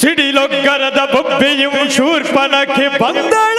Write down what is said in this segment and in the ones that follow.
ಸಿಡಿಲೊಗ್ಗರದ ಬೊಬ್ಬೆಯು ಶೂರ್ಪನಕ್ಕೆ ಬಂದಳ.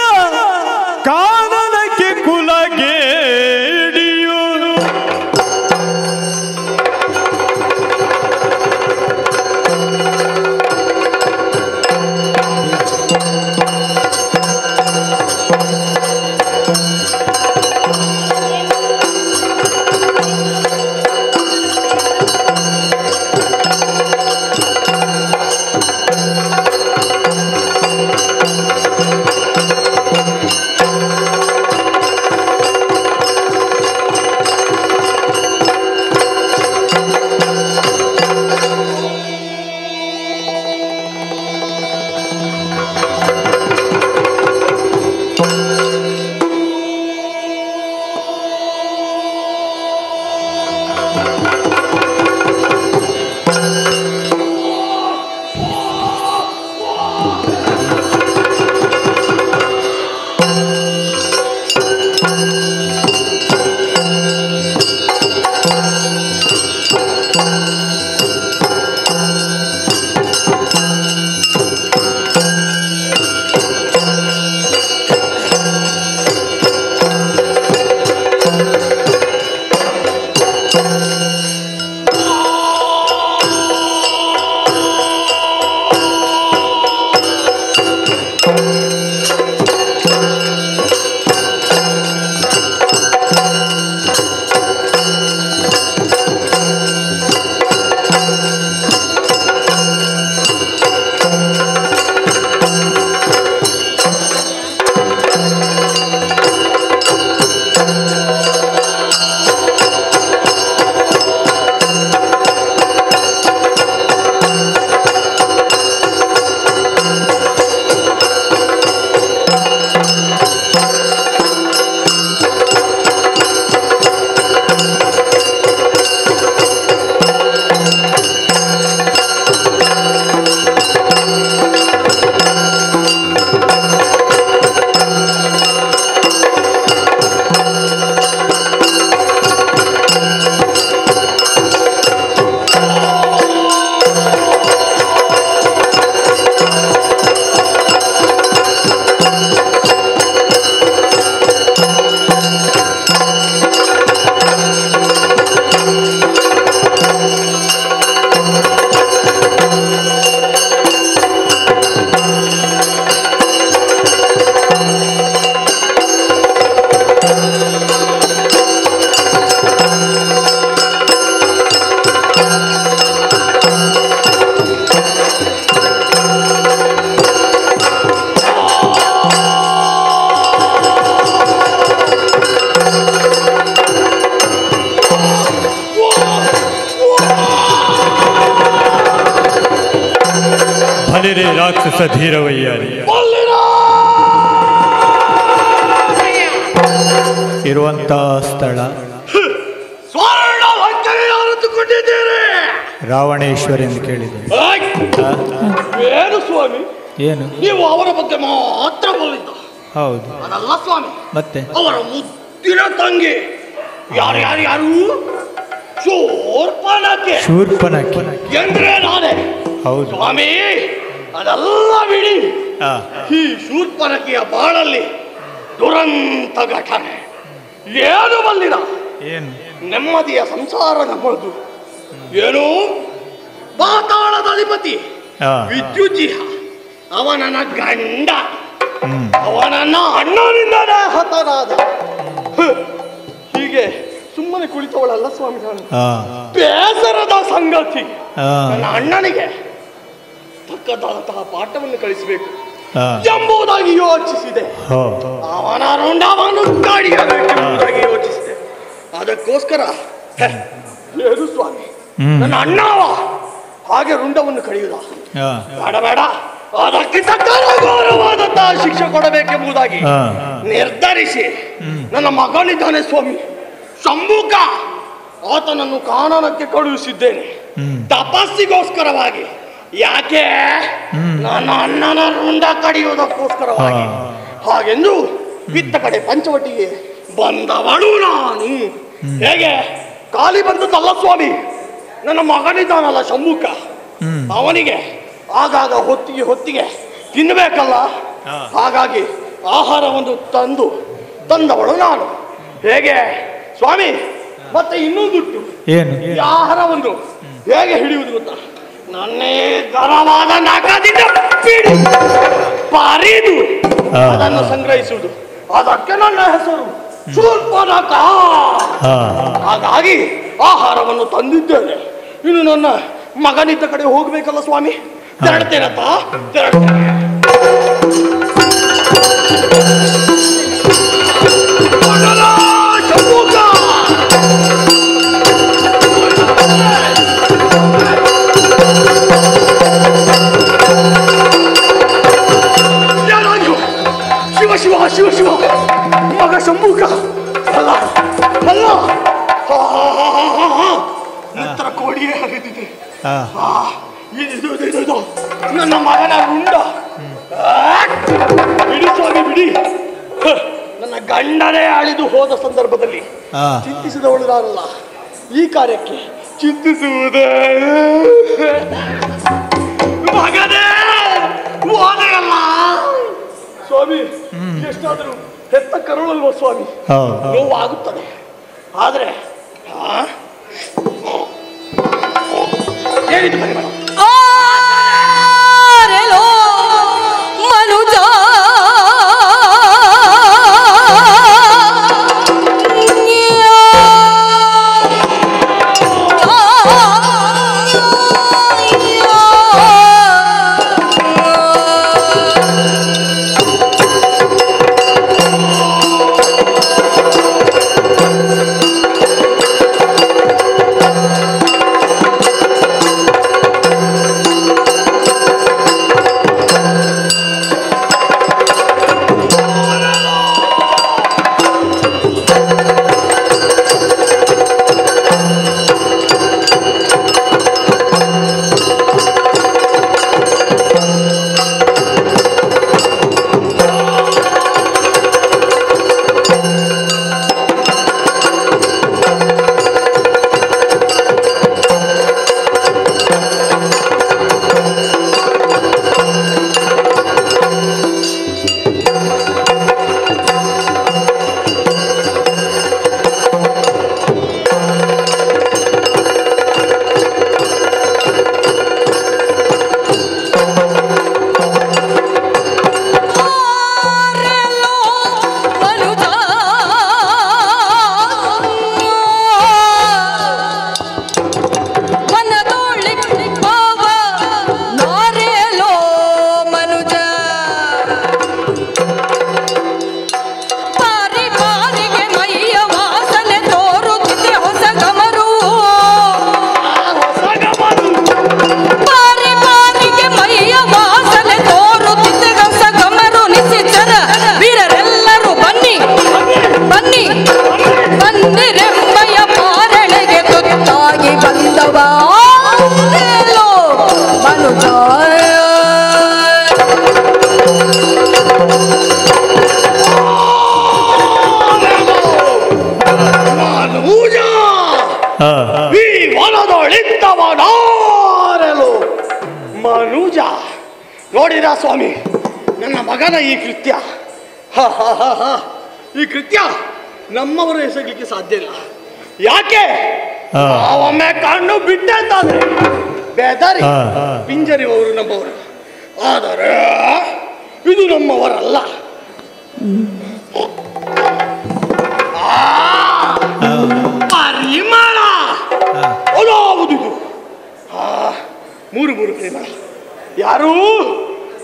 ರಾವಣೇಶ್ವರಿ ಎಂದು ಕೇಳಿದೆ! ಏನು ಸ್ವಾಮಿ? ಏನು? ನೀವು ಅವರ ಬಗ್ಗೆ ಮಾತ್ರ ಬಲ್ಲಿದ್ದ ಹೌದು. ಅದಲ್ಲ ಸ್ವಾಮಿ. ಮತ್ತೆ? ಅವರ ಮುದ್ದಿನ ತಂಗಿ. ಯಾರು ಯಾರು ಯಾರು? ಶೂರ್ಪನಕ್ಕೆ. ಶೂರ್ಪನಕ್ಕೆ. ಎಂದ್ರೆ ನಾನೇ. ಹೌದು. ಸ್ವಾಮಿ ಅದೆಲ್ಲ ಬಿಡಿ. ಈ ಶೂರ್ಪನಕಿಯ ಬಾಳಲ್ಲಿ ದುರಂತ ಘಟನೆ. ಏನು ಬಲ್ಲಿದ ಏನು? ನೆಮ್ಮದಿಯ ಸಂಸಾರ ನಮ್ಮದು. ಏನು ಆ, ವಿದ್ಯುಜಿಹ ಅವನನ್ನ ಗಂಡ. ಅವನನ್ನ ಅಣ್ಣನಿಂದ ಹತನಾದ. ಹೀಗೆ ಸುಮ್ಮನೆ ಕುಳಿತವಳಲ್ಲ ಸ್ವಾಮಿ ಬೇಸರದ ಸಂಗತಿ. ನನ್ನ ಅಣ್ಣನಿಗೆ ತಕ್ಕದಾದಂತಹ ಪಾಠವನ್ನು ಕಳಿಸಬೇಕು ಎಂಬುದಾಗಿ ಯೋಚಿಸಿದೆ. ಅವನ ರುಂಡವನ್ನು ಕಡಿಯಬೇಕೆಂಬುದಾಗಿ ಯೋಚಿಸಿದೆ. ಅದಕ್ಕೋಸ್ಕರ ಏನು ಸ್ವಾಮಿ. ನನ್ನ ಅಣ್ಣವ ಹಾಗೆ ರುಂಡವನ್ನು ಕಳೆಯುವ ಬೇಡ ಬೇಡ. ಅದಕ್ಕೆ ತಕ್ಕ ಗೌರವಾದಂತಹ ಶಿಕ್ಷೆ ಕೊಡಬೇಕೆಂಬುದಾಗಿ ನಿರ್ಧರಿಸಿ ನನ್ನ ಮಗನಿದ್ದಾನೆ ಸ್ವಾಮಿ. ಶಂಭುಕ ಆತನನ್ನು ಕಾನನಕ್ಕೆ ಕಳುಹಿಸಿದ್ದೇನೆ. ತಪಸ್ಸಿಗೋಸ್ಕರವಾಗಿ. ಯಾಕೆ? ನನ್ನ ಅಣ್ಣನ ರುಂಡ ಕಡಿಯುವುದಕ್ಕೋಸ್ಕರವಾಗಿ. ಹಾಗೆಂದು ಇತ್ತ ಕಡೆ ಪಂಚವಟಿಗೆ ಬಂದವಳು ನಾನು. ಹೇಗೆ? ಖಾಲಿ ಬಂದದ್ದಲ್ಲ ಸ್ವಾಮಿ. ನನ್ನ ಮಗನಿದ್ದಾನಲ್ಲ ಶಂಭುಕ ಹ್ಮ್. ಅವನಿಗೆ ಆಗಾಗ ಹೊತ್ತಿಗೆ ಹೊತ್ತಿಗೆ ತಿನ್ನಬೇಕಲ್ಲ. ಹಾಗಾಗಿ ಆಹಾರವನ್ನು ತಂದು ತಂದವಳು ನಾನು. ಹೇಗೆ? ಸ್ವಾಮಿ ಮತ್ತೆ ಇನ್ನೊಂದುಟ್ಟು ಏನು? ಒಂದು ಹೇಗೆ ಹಿಡಿಯುವುದು ಗೊತ್ತಾ? ನನ್ನೇ ಗರವಾದ ನಾಕದಿಂದ ಪಾರಿದು. ಅದನ್ನು ಸಂಗ್ರಹಿಸುವುದು. ಅದಕ್ಕೆ ನನ್ನ ಹೆಸರು ಹಾಗಾಗಿ ಆಹಾರವನ್ನು ತಂದಿದ್ದೇನೆ. ಇನ್ನು ನನ್ನ ಮಗನಿದ್ದ ಕಡೆ ಹೋಗ್ಬೇಕಲ್ಲ ಸ್ವಾಮಿ? ತೆರಡ್ತೇನಪ್ಪ? ಶಿವ ಶಿವ ಶಿವ ಶಿವ. ಮಗ ಶಂಭೂಕ. ಅಲ್ಲ ಅಲ್ಲ. ಹಾ, ಹಾ, ಹಾ, ಹಾ, ಹಾ, ಇದು ಇದು, ಇದು. ನನ್ನ ಮಗನ ರುಂಡ ಬಿಡಿ ಸ್ವಾಮಿ ಬಿಡಿ ನನ್ನ ಗಂಡನೇ ಅಳಿದು ಹೋದ ಸಂದರ್ಭದಲ್ಲಿ ಚಿಂತಿಸಿದವಳು ನಾನಲ್ಲ ಈ ಕಾರ್ಯಕ್ಕೆ ಚಿಂತಿಸುವುದೇ? ಮಗನೇ ಓದೆಯಲ್ಲ ಸ್ವಾಮಿ ಎಷ್ಟಾದರೂ ಹೆತ್ತ ಕರುಳಲ್ವ ಸ್ವಾಮಿ? ನೋವು ಆಗುತ್ತದೆ ಆದರೆ ಆ? ಏನಿದು ಪರಿಮಳ ಆರೆಲೋ ನಮ್ಮವರು ಆದರೆ ಇದು ನಮ್ಮವರಲ್ಲ. ಪರಿಮಳ ಅದಾವುದು ಮೂರು ಮೂರು ಪರಿಮಳ ಯಾರು?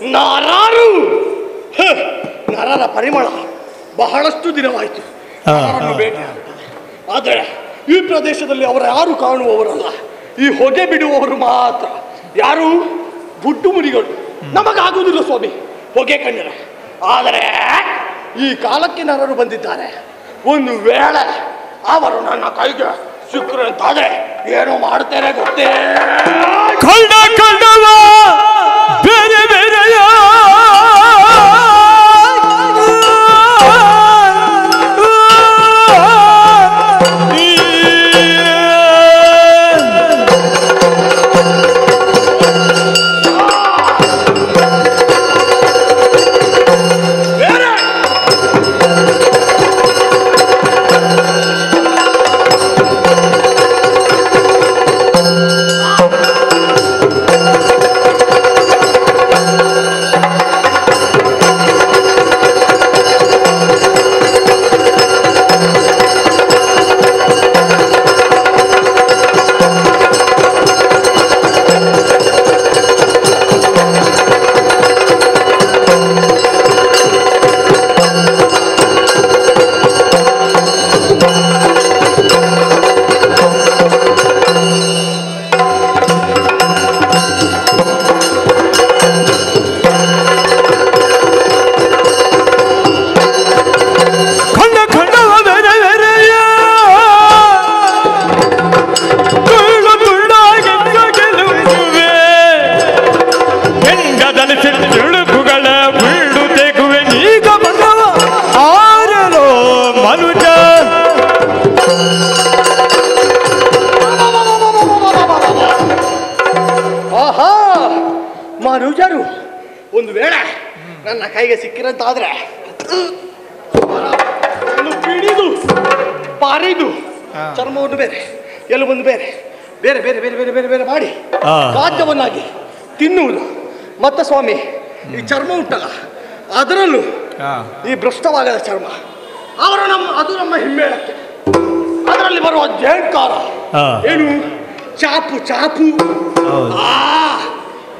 ನಾರಾರು. ನರರ ಪರಿಮಳ. ಬಹಳಷ್ಟು ದಿನವಾಯಿತು. ಹಾ. ಆದರೆ ಈ ಪ್ರದೇಶದಲ್ಲಿ ಅವರ ಯಾರು ಕಾಣುವವರಲ್ಲ? ಈ ಹೊಗೆ ಬಿಡುವವರು ಮಾತ್ರ. ಯಾರು? ಗುಡ್ಡು ಮುರಿಗಳು. ನಮಗಾಗುವುದಿಲ್ಲ ಸ್ವಾಮಿ. ಹೊಗೆ ಕಣ್ಣರ. ಆದರೆ ಈ ಕಾಲಕ್ಕೆ ನರರು ಬಂದಿದ್ದಾರೆ. ಒಂದು ವೇಳೆ ಅವರು ನನ್ನ ಕೈಗೆ ಸಿಕ್ಕರು ಅಂತಾದ್ರೆ ಏನು ಮಾಡ್ತೇನೆ ಗೊತ್ತೇ ಸ್ವಾಮಿ ಈ ಚರ್ಮ ಉಂಟಲ್ಲ ಅದರಲ್ಲೂ ಈ ಭ್ರಷ್ಟವಾಗದ ಚರ್ಮ ಅವರು ನಮ್ಮ ಅದು ನಮ್ಮ ಹಿಮ್ಮೇಳಕ್ಕೆ. ಅದರಲ್ಲಿ ಬರುವ ಜಯಂಕಾರ. ಏನು? ಚಾಪು ಚಾಪು. ಆ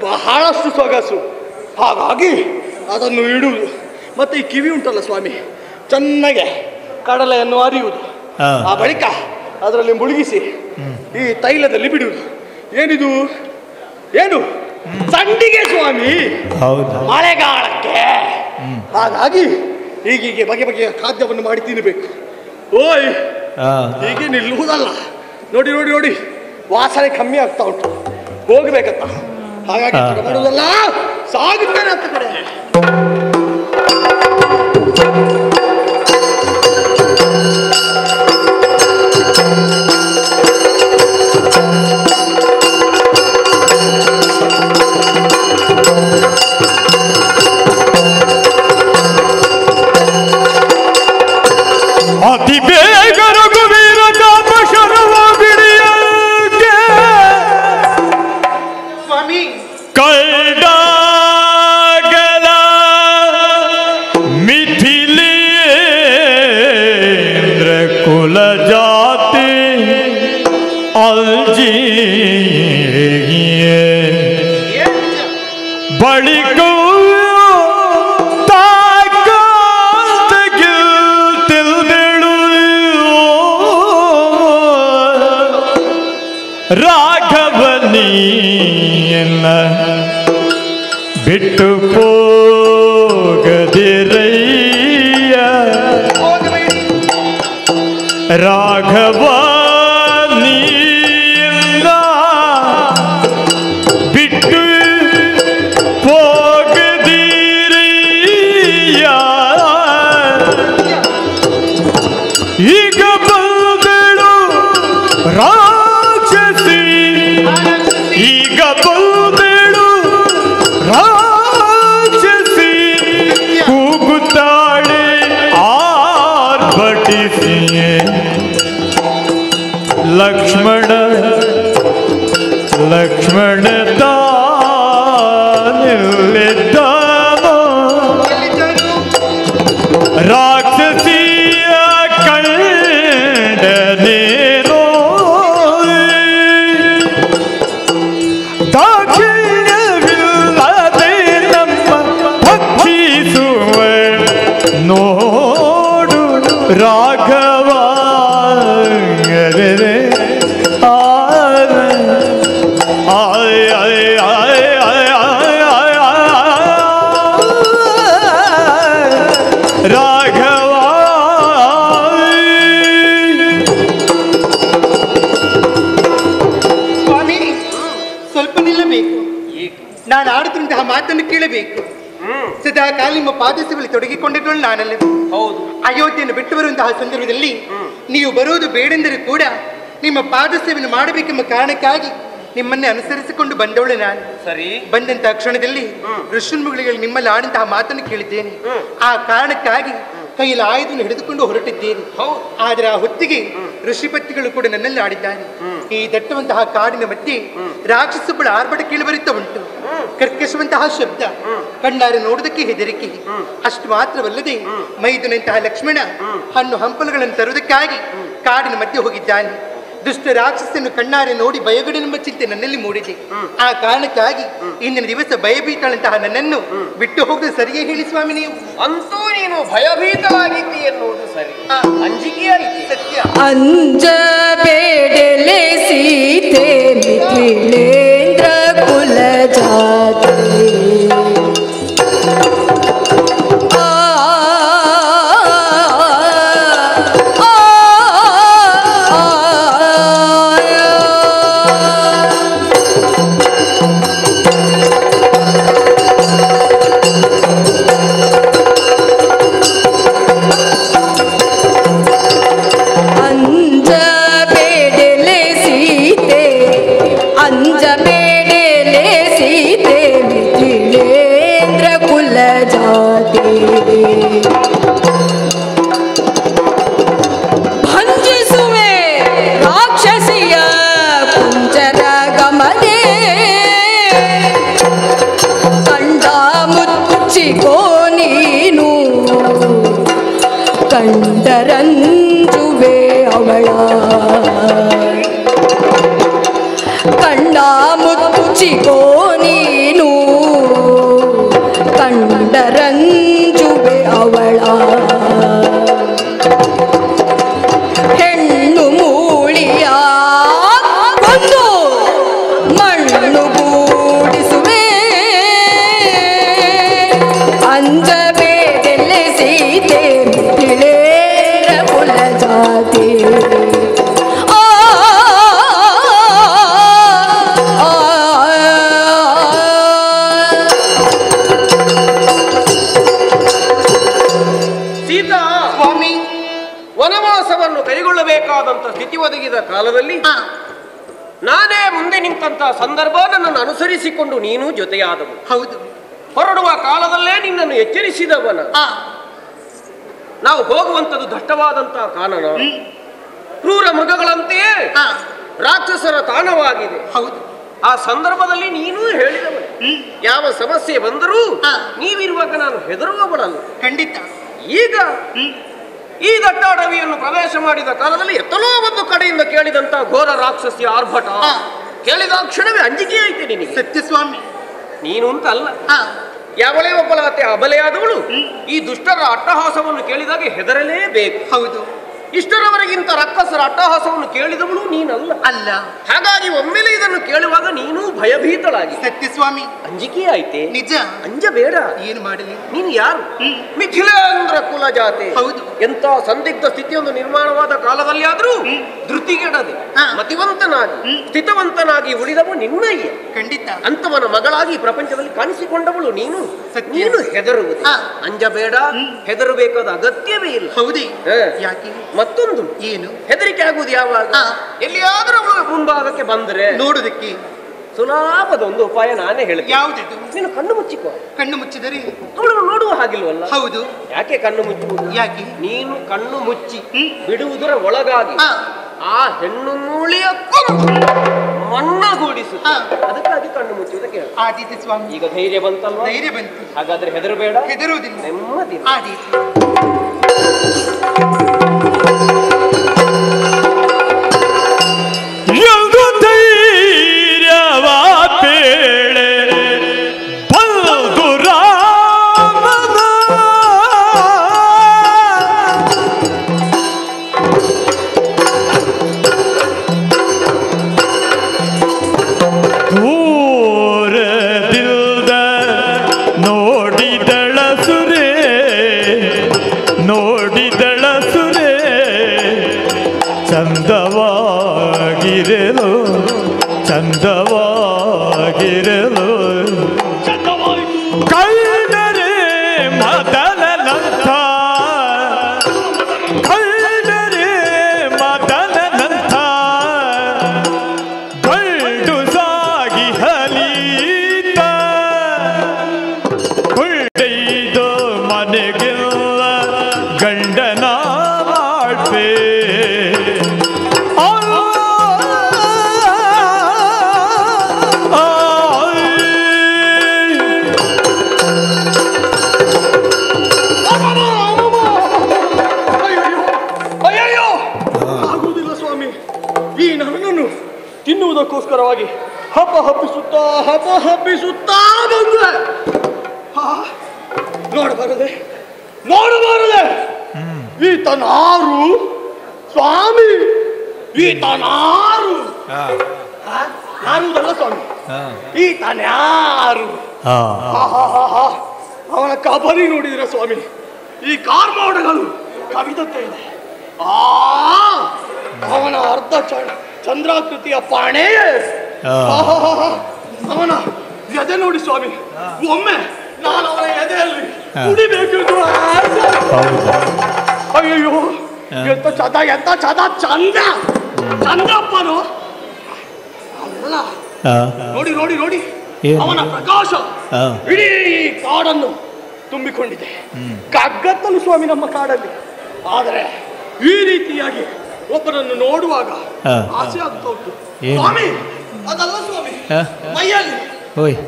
ಬಹಳಷ್ಟು ಸೊಗಸು. ಹಾಗಾಗಿ ಅದನ್ನು ಇಡುವುದು. ಮತ್ತೆ ಈ ಕಿವಿ ಉಂಟಲ್ಲ ಸ್ವಾಮಿ ಚೆನ್ನಾಗೆ ಕಡಲೆಯನ್ನು ಅರಿಯುವುದು. ಆ ಬಳಿಕ ಅದರಲ್ಲಿ ಮುಳುಗಿಸಿ ಈ ತೈಲದಲ್ಲಿ ಬಿಡುವುದು. ಏನಿದು? ಏನು? ಸ್ವಾಮಿ. ಹೌದು. ಮಳೆಗಾಲಕ್ಕೆ. ಹಾಗಾಗಿ ಹೀಗೀಗೆ ಬಗೆ ಬಗೆಯ ಖಾದ್ಯವನ್ನು ಮಾಡಿ ತಿನ್ನಬೇಕು ಓಯ್ ಹೀಗೆ ನಿಲ್ಲುವುದಲ್ಲ. ನೋಡಿ ನೋಡಿ ನೋಡಿ. ವಾಸನೆ ಕಮ್ಮಿ ಆಗ್ತಾ ಉಂಟು. ಹೋಗ್ಬೇಕತ್ತ ಹಾಗಾಗಿ ಮಾಡುವುದಲ್ಲ ಸಾಗುತ್ತೇನೆ ಅಂತ ಕಡೆ ಅತಿ ಬೇಗ ರಘುವೀರ ಪಾದಸೆಯಲ್ಲಿ ತೊಡಗಿಕೊಂಡಿದ್ದಳು ನಾನಲ್ಲ. ಹೌದು. ಅಯೋಧ್ಯೆಯನ್ನು ಬಿಟ್ಟು ಬರುವಂತಹ ಸಂದರ್ಭದಲ್ಲಿ ನೀವು ಬರುವುದು ಬೇಡೆಂದರೆ ಕೂಡ ನಿಮ್ಮ ಪಾದಸೇವೆಯನ್ನು ಮಾಡಬೇಕೆಂಬ ಕಾರಣಕ್ಕಾಗಿ ನಿಮ್ಮನ್ನೇ ಅನುಸರಿಸಿಕೊಂಡು ಬಂದವಳು ನಾನು. ಸರಿ. ಬಂದಂತಹ ಕ್ಷಣದಲ್ಲಿ ಋಷನ್ಮುಗಳಿಗೆ ನಿಮ್ಮಲ್ಲಿ ಆಡಿದಂತಹ ಮಾತನ್ನು ಕೇಳಿದ್ದೇನೆ. ಆ ಕಾರಣಕ್ಕಾಗಿ ಕೈಯಲ್ಲಿ ಆಯುಧವನ್ನು ಹಿಡಿದುಕೊಂಡು ಹೊರಟಿದ್ದೇನೆ. ಆದರೆ ಆ ಹೊತ್ತಿಗೆ ಋಷಿಪತಿಗಳು ಕೂಡ ನನ್ನಲ್ಲಿ ಆಡಿದ್ದಾರೆ. ಈ ದಟ್ಟವಂತಹ ಕಾಡಿನ ಮಧ್ಯೆ ರಾಕ್ಷಸಗಳ ಆರ್ಭಟ ಕೇಳಿಬರುತ್ತಾ ಉಂಟು. ಕರ್ಕಿಸುವಂತಹ ಶಬ್ದ. ಕಣ್ಣಾರೆ ನೋಡುವುದಕ್ಕೆ ಹೆದರಿಕೆ. ಅಷ್ಟು ಮಾತ್ರವಲ್ಲದೆ ಮೈದುನಂತಹ ಲಕ್ಷ್ಮಣ ಹಣ್ಣು ಹಂಪಲುಗಳನ್ನು ತರುವುದಕ್ಕಾಗಿ ಕಾಡಿನ ಮಧ್ಯೆ ಹೋಗಿದ್ದಾನೆ. ದುಷ್ಟ ರಾಕ್ಷಸನ್ನು ಕಣ್ಣಾರೆ ನೋಡಿ ಭಯಗಡೆನೆಂಬ ಚಿಂತೆ ನನ್ನಲ್ಲಿ ಮೂಡಿದೆ. ಆ ಕಾರಣಕ್ಕಾಗಿ ಇಂದಿನ ದಿವಸ ಭಯಭೀತಳಂತಹ ನನ್ನನ್ನು ಬಿಟ್ಟು ಹೋಗದೆ ಸರಿಯೇ ಹೇಳಿ ಸ್ವಾಮಿ ನೀವು. ಅಂತೂ ನೀನು ಭಯಭೀತವಾಗಿದ್ದಿ ಎನ್ನುವುದು ಸರಿ ಅಂಜಿಕೆಯ ಸತ್ಯ. ಅಂಜಬೇಡಲೆ ಸೀತೆ ಮಿಥಿಲೇಂದ್ರ ನಿಂತ ಸಂದರ್ಭ ನನ್ನನ್ನು ಅನುಸರಿಸಿಕೊಂಡು ನೀನು ಜೊತೆಯಾದವು ಹೌದು. ಹೊರಡುವ ಕಾಲದಲ್ಲೇ ನಿನ್ನನ್ನು ಎಚ್ಚರಿಸಿದವನ. ನಾವು ಹೋಗುವಂತದ್ದು ದಟ್ಟವಾದಂತಹ ಕಾನನ. ಕ್ರೂರ ಮೃಗಗಳಂತೆಯೇ ರಾಕ್ಷಸರ ತಾಣವಾಗಿದೆ. ಹೌದು. ಆ ಸಂದರ್ಭದಲ್ಲಿ ನೀನು ಹೇಳಿದವನು ಯಾವ ಸಮಸ್ಯೆ ಬಂದರೂ. ನೀವಿರುವಾಗ ನಾನು ಹೆದರುವವಳಲ್ಲ. ಖಂಡಿತ. ಈಗ ಈ ದಟ್ಟಾಡವಿಯನ್ನು ಪ್ರವೇಶ ಮಾಡಿದ ಕಾಲದಲ್ಲಿ ಎತ್ತಲೋ ಒಂದು ಕಡೆಯಿಂದ ಕೇಳಿದಂತಹ ಘೋರ ರಾಕ್ಷಸಿಯ ಆರ್ಭಟ. ಕೇಳಿದ ಕ್ಷಣವೇ ಅಂಜಿಕೆ ಐತೆ ನಿನಗೆ. ಸತ್ಯಸ್ವಾಮಿ. ನೀನು ಅಂತ ಅಲ್ಲ ಯಾವಳೇ ಒಬ್ಬಳಾತೆ ಅಬಲೆಯಾದವಳು ಈ ದುಷ್ಟರ ಅಟ್ಟಹಾಸವನ್ನು ಕೇಳಿದಾಗ ಹೆದರಲೇಬೇಕು. ಹೌದು. ಇಷ್ಟರವರೆಗಿಂತ ರಕ್ಕಸರ ಅಟ್ಟಹಾಸವನ್ನು ಕೇಳಿದವಳು ನೀನಲ್ಲ. ಅಲ್ಲ. ಹಾಗಾಗಿ ಒಮ್ಮೆಲೆ ಇದನ್ನು ಕೇಳುವಾಗ ನೀನು ಭಯಭೀತಳಾಗಿ. ಸತ್ಯ ಸ್ವಾಮಿ ಅಂಜಿಕೆ ಆಯ್ತೆ? ನಿಜ. ಅಂಜಬೇಡ. ಏನು ಮಾಡಲಿ? ನೀನು ಯಾರು? ಮಿಥಿಲೇಂದ್ರ ಕುಲ ಜಾತೆ ಹೌದು. ಎಂತ ಸಂದಿಗ್ಧ ಸ್ಥಿತಿಯೊಂದು ನಿರ್ಮಾಣವಾದ ಕಾಲದಲ್ಲಿ ಆದ್ರೂ ಧೃತಿಗೆಡದೆ. ಮತಿವಂತನಾಗಿ ಸ್ಥಿತವಂತನಾಗಿ ಉಳಿದವ ನಿನ್ನಯ್ಯ. ಖಂಡಿತ. ಅಂತವನ ಮಗಳಾಗಿ ಪ್ರಪಂಚದಲ್ಲಿ ಕಾಣಿಸಿಕೊಂಡವಳು ನೀನು. ನೀನು ಹೆದರುವುದು. ಅಂಜಬೇಡ. ಹೆದರಬೇಕಾದ ಅಗತ್ಯವೇ ಇಲ್ಲ. ಹೌದೇ. ಯಾಕೆ? ಮತ್ತೊಂದು ಏನು? ಹೆದರಿಕೆ ಆಗುವುದು ಯಾವಾಗ? ಎಲ್ಲಿಯಾದರೂ ಮುಂಭಾಗಕ್ಕೆ ಬಂದ್ರೆ ನೋಡುದಕ್ಕೆ ಸುಲಭದ ಒಂದು ಉಪಾಯ ನಾನೇ ಹೇಳಿದೆ ಯಾವುದಿದು? ನೀನು ಕಣ್ಣು ಮುಚ್ಚಿಕೋ. ಕಣ್ಣು ಮುಚ್ಚಿದರೆ? ಅವಳು ನೋಡುವ ಹಾಗಿಲ್ವಲ್ಲ? ಹೌದು. ಯಾಕೆ ಕಣ್ಣು ಮುಚ್ಚುವುದು? ಯಾಕೆ? ನೀನು ಕಣ್ಣು ಮುಚ್ಚಿ. ಬಿಡುವುದರ ಒಳಗಾಗಿ ಆ, ಹೆಣ್ಣು ಮೂಳಿಯ ಮಣ್ಣಗೂಡಿಸು. ಅದಕ್ಕಾಗಿ ಕಣ್ಣು ಮುಚ್ಚುವುದಕ್ಕೆ ಆದಿತ್ಯ ಸ್ವಾಮಿ. ಈಗ ಧೈರ್ಯ ಬಂತಲ್ವಾ? ಧೈರ್ಯ ಬಂತು. ಹಾಗಾದ್ರೆ ಹೆದರಬೇಡ. ಹೆದರುವುದಿಲ್ಲ. ನೆಮ್ಮದಿ. ಆದೀತು ಎಂದು ತಿನ್ನುವುದಕ್ಕೋಸ್ಕರವಾಗಿ ಹಬ್ಬ ಹಬ್ಬಿಸುತ್ತಾ ಹಬ್ಬ ಹಬ್ಬಿಸುತ್ತಾ ಬಂದ್ರೆ ಹಾ, ನೋಡಬಾರದೆ ನೋಡಬಾರದೆ. ಈತನಾರು ಸ್ವಾಮಿ ಈತನಾರು. ನಾರುವುದಲ್ಲ ಸ್ವಾಮಿ? ಈತನ್ಯಾರು. ಅವನ ಕಬರಿ ನೋಡಿದ್ರ ಸ್ವಾಮಿ ಈ ಕಾರ್ಮೋಡಗಳು ಕವಿದತ್ತೆ ಇದೆ. ಆ ಅವನ ಅರ್ಧ ಚ- ಚಂದ್ರಾಕೃತಿಯ ಪಾಣೆ. ಅವನ ಎದೆ ನೋಡಿ ಸ್ವಾಮಿ. ಒಮ್ಮೆ ನಾನು ಅವನ ಎದೆಯಲ್ಲಿ ಕುಡಿಬೇಕು ಅಯ್ಯೋ ಎಂತ ಚದ ಎಂತ ಚದ ಚಂದ. ಚಂದ್ರಪ್ಪನು. ಅಲ್ಲ ನೋಡಿ ನೋಡಿ ನೋಡಿ. ಅವನ ಪ್ರಕಾಶ. ಇಡೀ ಕಾಡನ್ನು ತುಂಬಿಕೊಂಡಿದೆ. ಕಗ್ಗತ್ತಲು ಸ್ವಾಮಿ ನಮ್ಮ ಕಾಡಲ್ಲಿ. ಆದರೆ ಈ ರೀತಿಯಾಗಿ ಒಬ್ಬರನ್ನು ನೋಡುವಾಗ. ಆಸೆ ಆಗ್ತಾ ಉಂಟು? ಸ್ವಾಮಿ ಅದಲ್ಲ ಸ್ವಾಮಿ. ಮೈಯಲ್ಲಿ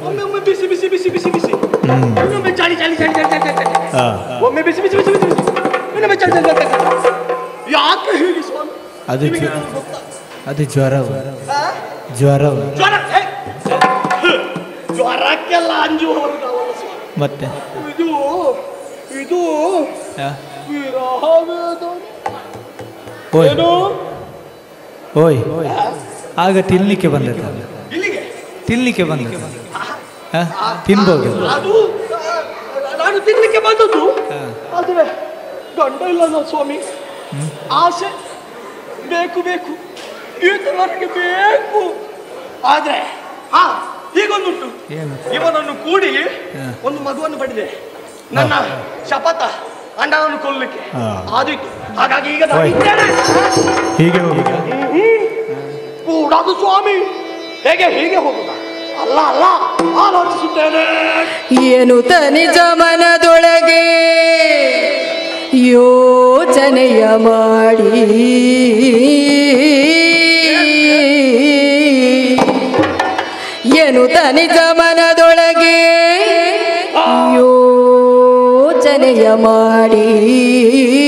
ಒಮ್ಮೆ ಒಮ್ಮೆ ಬಿಸಿ ಬಿಸಿ ಬಿಸಿ ಬಿಸಿ ಬಿಸಿ ಒಮ್ಮೆ ಚಳಿ ಚಳಿ ಚಳಿ ಚಳಿ ಚಳಿ ಚಳಿ. ಒಮ್ಮೆ ಬಿಸಿ ಬಿಸಿ ಬಿಸಿ ಬಿಸಿ ಬಿಸಿ ಇನ್ನೊಮ್ಮೆ ಚಳಿ ಚಳಿ ಚಳಿ. ಯಾಕೆ ಹೀಗೆ ಸ್ವಾಮಿ ಅದು? ಅದು ಜ್ವರವು ಆ? ಜ್ವರವು ಜ್ವರ ಜ್ವರಕ್ಕೆಲ್ಲ ಅಂಜುವವರು ನಾವಲ್ಲ ಸ್ವಾಮಿ ಮತ್ತೆ ಇದು ಇದು? ವಿರಹ ವೇದನೆ. ಓಯ್. ಓಯ್. ಆಗ ತಿನ್ಲಿಕ್ಕೆ ಬಂದದ್ದಲ್ಲ ತಿನ್ನಲಿಕ್ಕೆ ತಿನ್ಲಿಕ್ಕೆ ಬಂದದ್ದು? ತಿನ್ಬೋದು. ನಾನು ತಿನ್ಲಿಕ್ಕೆ ಬಂದದ್ದು. ಆದರೆ ಗಂಡ ಇಲ್ಲ ಸ್ವಾಮಿ. ಆಸೆ. ಬೇಕು ಬೇಕು. ನನಗೆ ಬೇಕು. ಆದ್ರೆ ಹಾ ಹೀಗೊಂದುಂಟು. ಇವನನ್ನು ಕೂಡಿ ಒಂದು ಮಗುವನ್ನು ಪಡೆದೆ. ನನ್ನ ಶಪಥ. ಅಂಡವನ್ನು ಕೊಲ್ಲಕ್ಕೆ. ಆದಿತ್ತು ಹಾಗಾಗಿ ಈಗ ನಾನು ಇದ್ದೇನೆ. ಹೀಗೆ ಕೂಡದು ಸ್ವಾಮಿ ಹೇಗೆ ಹೀಗೆ ಹೋಗುದ? ಅಲ್ಲ ಅಲ್ಲ ಆಲೋಚಿಸುತ್ತೇನೆ. ಏನು ತನಿಜ ಮನದೊಳಗೆ ಯೋಚನೆಯ ಮಾಡಿ. ಏನು ತನಿಜ ಮನದೊಳಗೆ ಯೋಚನೆಯ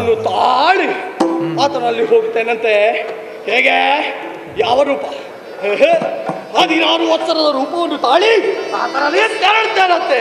ಒಂದು ತಾಳಿ ಆತನಲ್ಲಿ ಹೋಗ್ತೇನಂತೆ ಹೇಗೆ? ಯಾವ ರೂಪ? ಹದಿನಾರು ವತ್ಸರದ ರೂಪವನ್ನು ತಾಳಿ ಆತನಲ್ಲಿ ತೆರಳ್ತೇನಂತೆ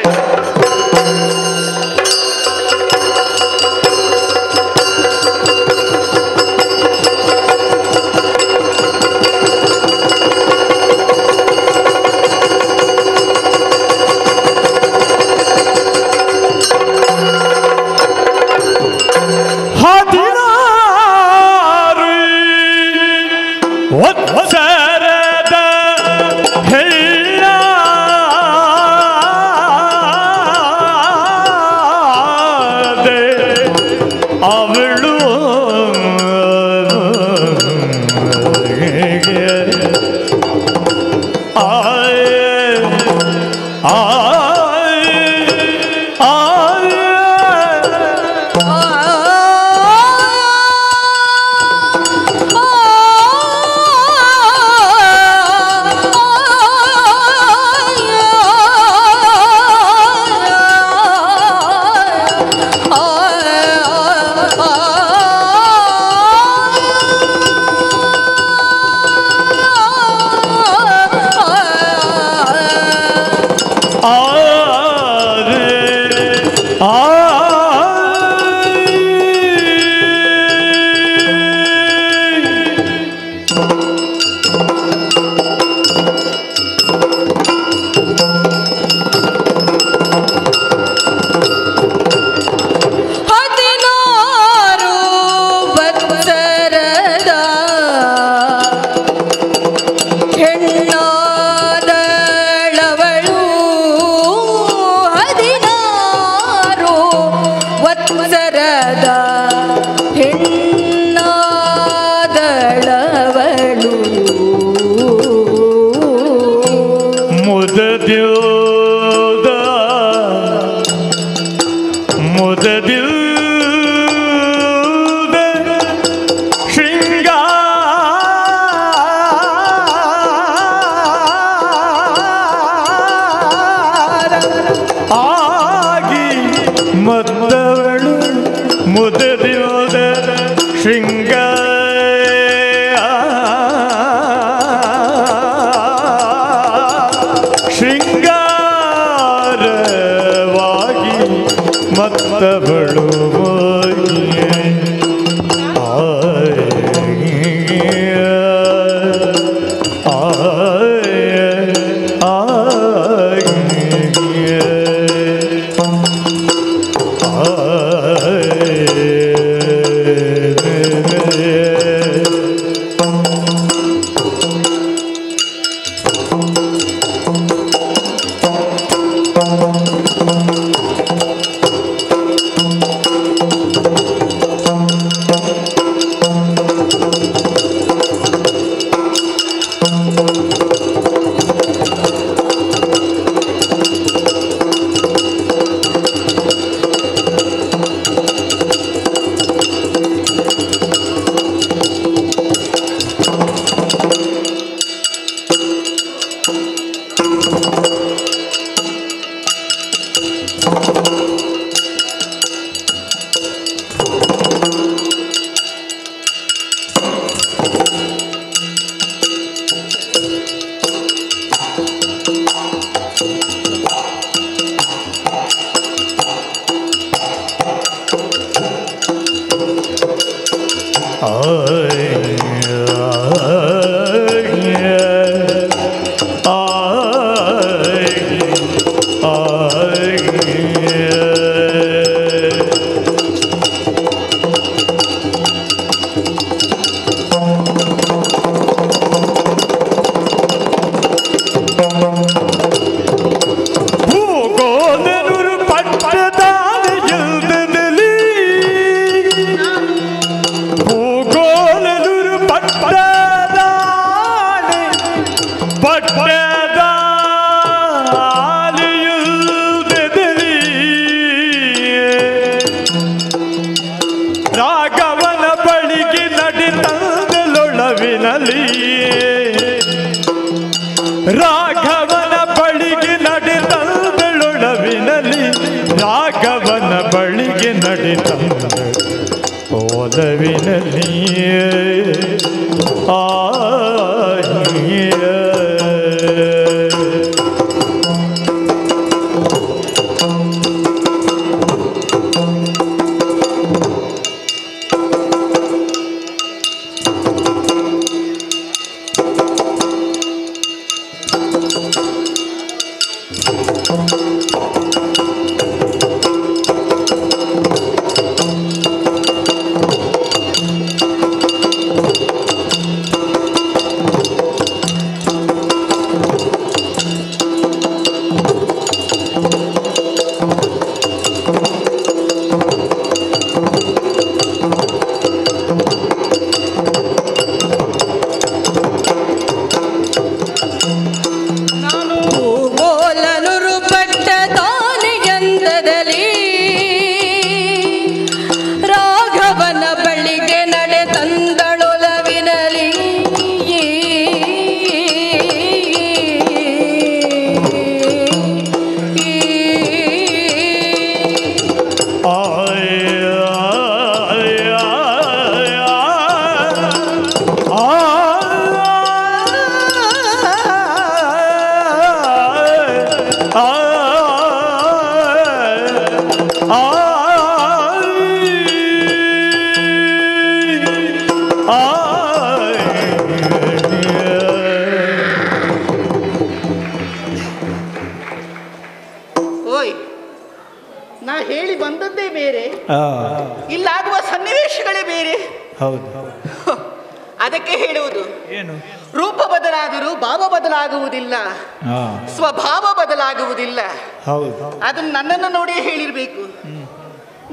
ಅದನ್ನು ನನ್ನನ್ನು ನೋಡಿ ಹೇಳಿರ್ಬೇಕು.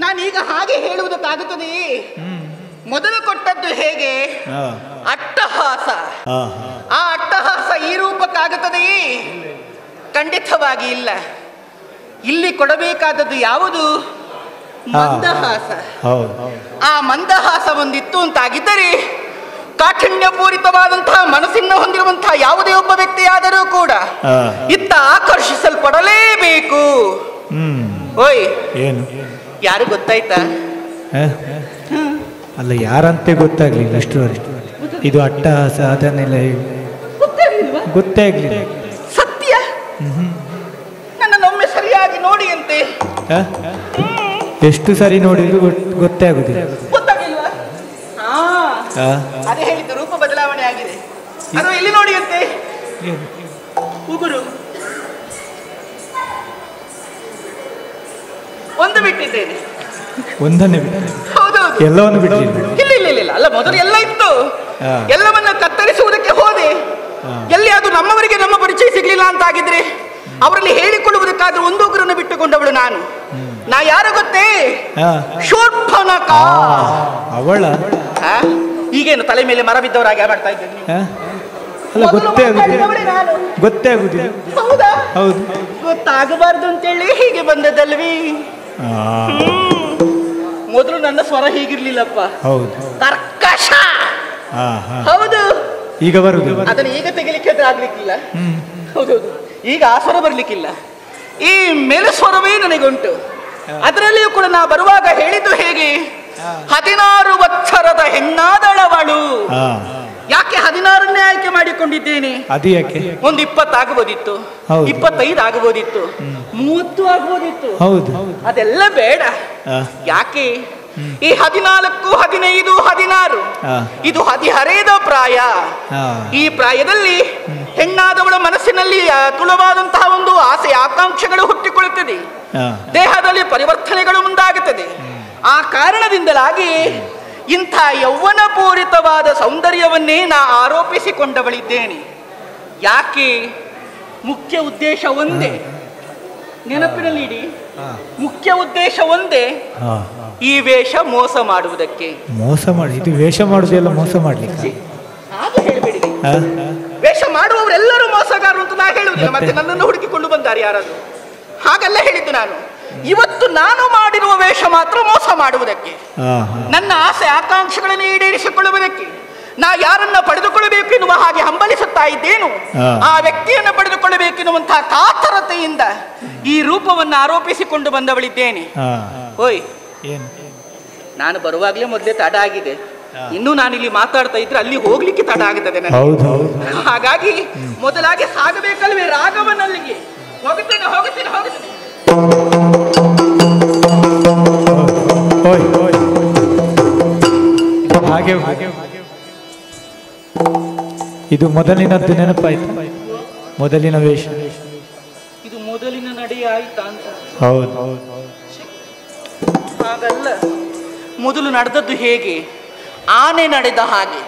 ನಾನೀಗ ಹಾಗೆ ಹೇಳುವುದಕ್ಕಾಗುತ್ತದೆ ಮೊದಲು ಕೊಟ್ಟದ್ದು ಹೇಗೆ? ಅಟ್ಟಹಾಸ. ಆ ಅಟ್ಟಹಾಸ ಈ ರೂಪಕ್ಕಾಗುತ್ತದೆಯೇ? ಖಂಡಿತವಾಗಿ ಇಲ್ಲ. ಇಲ್ಲಿ ಕೊಡಬೇಕಾದದ್ದು ಯಾವುದು? ಮಂದಹಾಸ. ಆ ಮಂದಹಾಸ ಒಂದಿತ್ತು ಅಂತಾಗಿದ್ದರೆ ಕಾಠಿಣ್ಯಪೂರಿತವಾದಂತಹ ಮನಸ್ಸಿನ ಹೊಂದಿರುವಂತಹ ಯಾವುದೇ ಒಬ್ಬ ವ್ಯಕ್ತಿಯಾದರೂ ಕೂಡ ಇತ್ತ ಆಕರ್ಷಿಸಲ್ಪಡಲೇಬೇಕು. ಓಯ್. ಏನು? ಯಾರು ಗೊತ್ತಾಯ್ತಾ? ಹ? ಅಲ್ಲ ಯಾರಂತೆ ಗೊತ್ತಾಗ್ಲಿಲ್ಲ ಅಷ್ಟು ಇದು ಅಟ್ಟ ಅದನ್ನೆಲ್ಲ ಹೇಗೆ ಗೊತ್ತೇ ಆಗ್ಲಿಲ್ಲ. ಸತ್ಯ? ನನ್ನನ್ನೊಮ್ಮೆ ಸರಿಯಾಗಿ ನೋಡಿ ಅಂತೆ ಹ? ಎಷ್ಟು ಸರಿ ನೋಡಿದ್ರು ಗೊತ್- ಗೊತ್ತೇ ಆಗುದಿಲ್ಲ. ಅದೇ ಹೇಳಿದ್ದು ರೂಪ ಬದಲಾವಣೆ ಆಗಿದೆ. ಅದು ಇಲ್ಲಿ ನೋಡಿ ಅಂತೆ ಉಗುರು. ಒಂದು ಬಿಟ್ಟಿದ್ದೇನೆ. ಒಂದನ್ನೇ ಹೌದೌದು. ಎಲ್ಲವನ್ನು ಬಿಟ್ಟಿಲ್ಲ ಇಲ್ಲ ಇಲ್ಲ ಇಲ್ಲ ಅಲ್ಲ ಮೊದಲು ಎಲ್ಲ ಇತ್ತು. ಎಲ್ಲವನ್ನ ಕತ್ತರಿಸುವುದಕ್ಕೆ ಹೋದೆ. ಎಲ್ಲಿ ಅದು ನಮ್ಮವರಿಗೆ ನಮ್ಮ ಪರಿಚಯ ಸಿಗ್ಲಿಲ್ಲ ಅಂತ ಆಗಿದ್ರೆ ಅವರಲ್ಲಿ ಹೇಳಿಕೊಳ್ಳುವುದಕ್ಕಾದ್ರೆ ಒಂದು ಉಗುರನ್ನು ಬಿಟ್ಟುಕೊಂಡವಳು ನಾನು. ನಾ ಯಾರು ಗೊತ್ತೇ. ಶೂರ್ಪನಕ. ಅವಳ? ಈಗೇನು ತಲೆ ಮೇಲೆ ಮರ ಬಿದ್ದವರಾಗಿ ಮಾಡ್ತಾ ಇದ್ದೀನಿ? ಅಲ್ಲ ಗೊತ್ತೇ ಆಗುದಿಲ್ಲ. ನಾನು. ಗೊತ್ತೇ ಆಗುದಿಲ್ಲ. ಹೌದಾ? ಹೌದು. ಗೊತ್ತಾಗಬಾರ್ದು ಅಂತೇಳಿ ಹೀಗೆ ಬಂದದಲ್ವಿ ಮೊದಲು ನನ್ನ ಸ್ವರ ಹೀಗಿರ್ಲಿಲ್ಲಪ್ಪ. ಹೌದು. ಕರ್ಕಶ. ಹೌದು. ಈಗ ಬರುದು. ಅದನ್ನ ಈಗ ತೆಗಿಲಿಕ್ಕೆ ಆಗ್ಲಿಕ್ಕಿಲ್ಲ. ಹೌದೌದು ಈಗ ಆ ಸ್ವರ ಬರ್ಲಿಕ್ಕಿಲ್ಲ. ಈ ಮೇಲು ಸ್ವರವೇ ನನಗುಂಟು. ಅದರಲ್ಲಿಯೂ ಕೂಡ ನಾ ಬರುವಾಗ ಹೇಳಿದ್ದು ಹೇಗೆ? ಹದಿನಾರು ವತ್ಸರದ ಹೆಣ್ಣಾದಳವಳು. ಯಾಕೆ ಹದಿನಾರನ್ನೇ ಆಯ್ಕೆ ಮಾಡಿಕೊಂಡಿದ್ದೇನೆ? ಅದು ಯಾಕೆ ಒಂದು ಇಪ್ಪತ್ತಾಗಬಹುದಿತ್ತು ಹೌದು. ಇಪ್ಪತ್ತೈದು ಆಗಬಹುದಿತ್ತು ಮೂವತ್ತು ಆಗ್ಬೋದಿತ್ತು. ಹೌದು. ಅದೆಲ್ಲ ಬೇಡ. ಯಾಕೆ? ಈ ಹದಿನಾಲ್ಕು ಹದಿನೈದು ಹದಿನಾರು. ಇದು ಹದಿಹರೆಯದ ಪ್ರಾಯ. ಈ ಪ್ರಾಯದಲ್ಲಿ ಹೆಣ್ಣಾದವಳ ಮನಸ್ಸಿನಲ್ಲಿ ತುಳುವಾದಂತಹ ಒಂದು ಆಸೆ ಆಕಾಂಕ್ಷೆಗಳು ಹುಟ್ಟಿಕೊಳ್ಳುತ್ತದೆ. ದೇಹದಲ್ಲಿ ಪರಿವರ್ತನೆಗಳು ಮುಂದಾಗುತ್ತದೆ ಆ ಕಾರಣದಿಂದಲಾಗಿ ಇಂಥ ಯೌವನ ಪೂರಿತವಾದ ಸೌಂದರ್ಯವನ್ನೇ ನಾ ಆರೋಪಿಸಿಕೊಂಡವಳಿದ್ದೇನೆ. ಯಾಕೆ? ಮುಖ್ಯ ಉದ್ದೇಶ ಒಂದೇ. ನೆನಪಿನಲ್ಲಿ ಇಡಿ ಮುಖ್ಯ ಉದ್ದೇಶ ಒಂದೇ ಈ ವೇಷ ಮೋಸ ಮಾಡುವುದಕ್ಕೆ. ಮೋಸ ಮಾಡಿ ಇದು ವೇಷ ಮಾಡುದಿಲ್ಲ ಮೋಸ ಮಾಡ್ಲಿಕ್ಕೆ? ಹಾಗೆ ಹೇಳಬೇಡಿ. ವೇಷ ಮಾಡುವವರೆಲ್ಲರೂ ಮೋಸಗಾರರು ಅಂತ ನಾ ಹೇಳುವುದಿಲ್ಲ ಮತ್ತೆ? ನನ್ನನ್ನು ಹುಡುಕಿಕೊಂಡು ಬಂದಾರೆ ಯಾರಾದ್ರು? ಹಾಗೆಲ್ಲ ಹೇಳಿದ್ದು ನಾನು. ಇವತ್ತು ನಾನು ಮಾಡಿರುವ ವೇಷ ಮಾತ್ರ ಮೋಸ ಮಾಡುವುದಕ್ಕೆ. ನನ್ನ ಆಸೆ ಆಕಾಂಕ್ಷೆಗಳನ್ನು ಈಡೇರಿಸಿಕೊಳ್ಳುವುದಕ್ಕೆ. ನಾ ಯಾರನ್ನ ಪಡೆದುಕೊಳ್ಳಬೇಕು ಎನ್ನುವ ಹಾಗೆ ಹಂಬಲಿಸುತ್ತಾ ಇದ್ದೇನು. ಆ. ವ್ಯಕ್ತಿಯನ್ನು ಪಡೆದುಕೊಳ್ಳಬೇಕೆನ್ನುವಂತಹ ಕಾತರತೆಯಿಂದ ಈ ರೂಪವನ್ನು ಆರೋಪಿಸಿಕೊಂಡು ಬಂದವಳಿದ್ದೇನೆ. ಓಯ್. ನಾನು ಬರುವಾಗಲೇ ಮೊದಲೇ ತಡ ಆಗಿದೆ. ಇನ್ನು ಇಲ್ಲಿ ಮಾತಾಡ್ತಾ ಇದ್ರೆ ಅಲ್ಲಿ ಹೋಗ್ಲಿಕ್ಕೆ ತಡ ಆಗುತ್ತದೆ ನನಗೆ. ಹಾಗಾಗಿ ಮೊದಲಾಗಿ ಸಾಗಬೇಕಲ್ವೇ ರಾಘವನಲ್ಲಿಗೆ? ಹೋಗುತ್ತೇನೆ ಹೋಗುತ್ತೇನೆ ಹೋಗುತ್ತೇನೆ. ಹಾಗೆ ಹಾಗೆ. ಇದು ಮೊದಲಿನದ್ದು ನೆನಪಾಯ್ತು. ಮೊದಲಿನ ವೇಷ. ಇದು ಮೊದಲಿನ ನಡೆ ಆಯ್ತಾ ಅಂತ. ಹೌದು. ಹೌದು ಹಾಗಲ್ಲ. ಮೊದಲು ನಡೆದದ್ದು ಹೇಗೆ? ಆನೆ ನಡೆದ ಹಾಗೆ.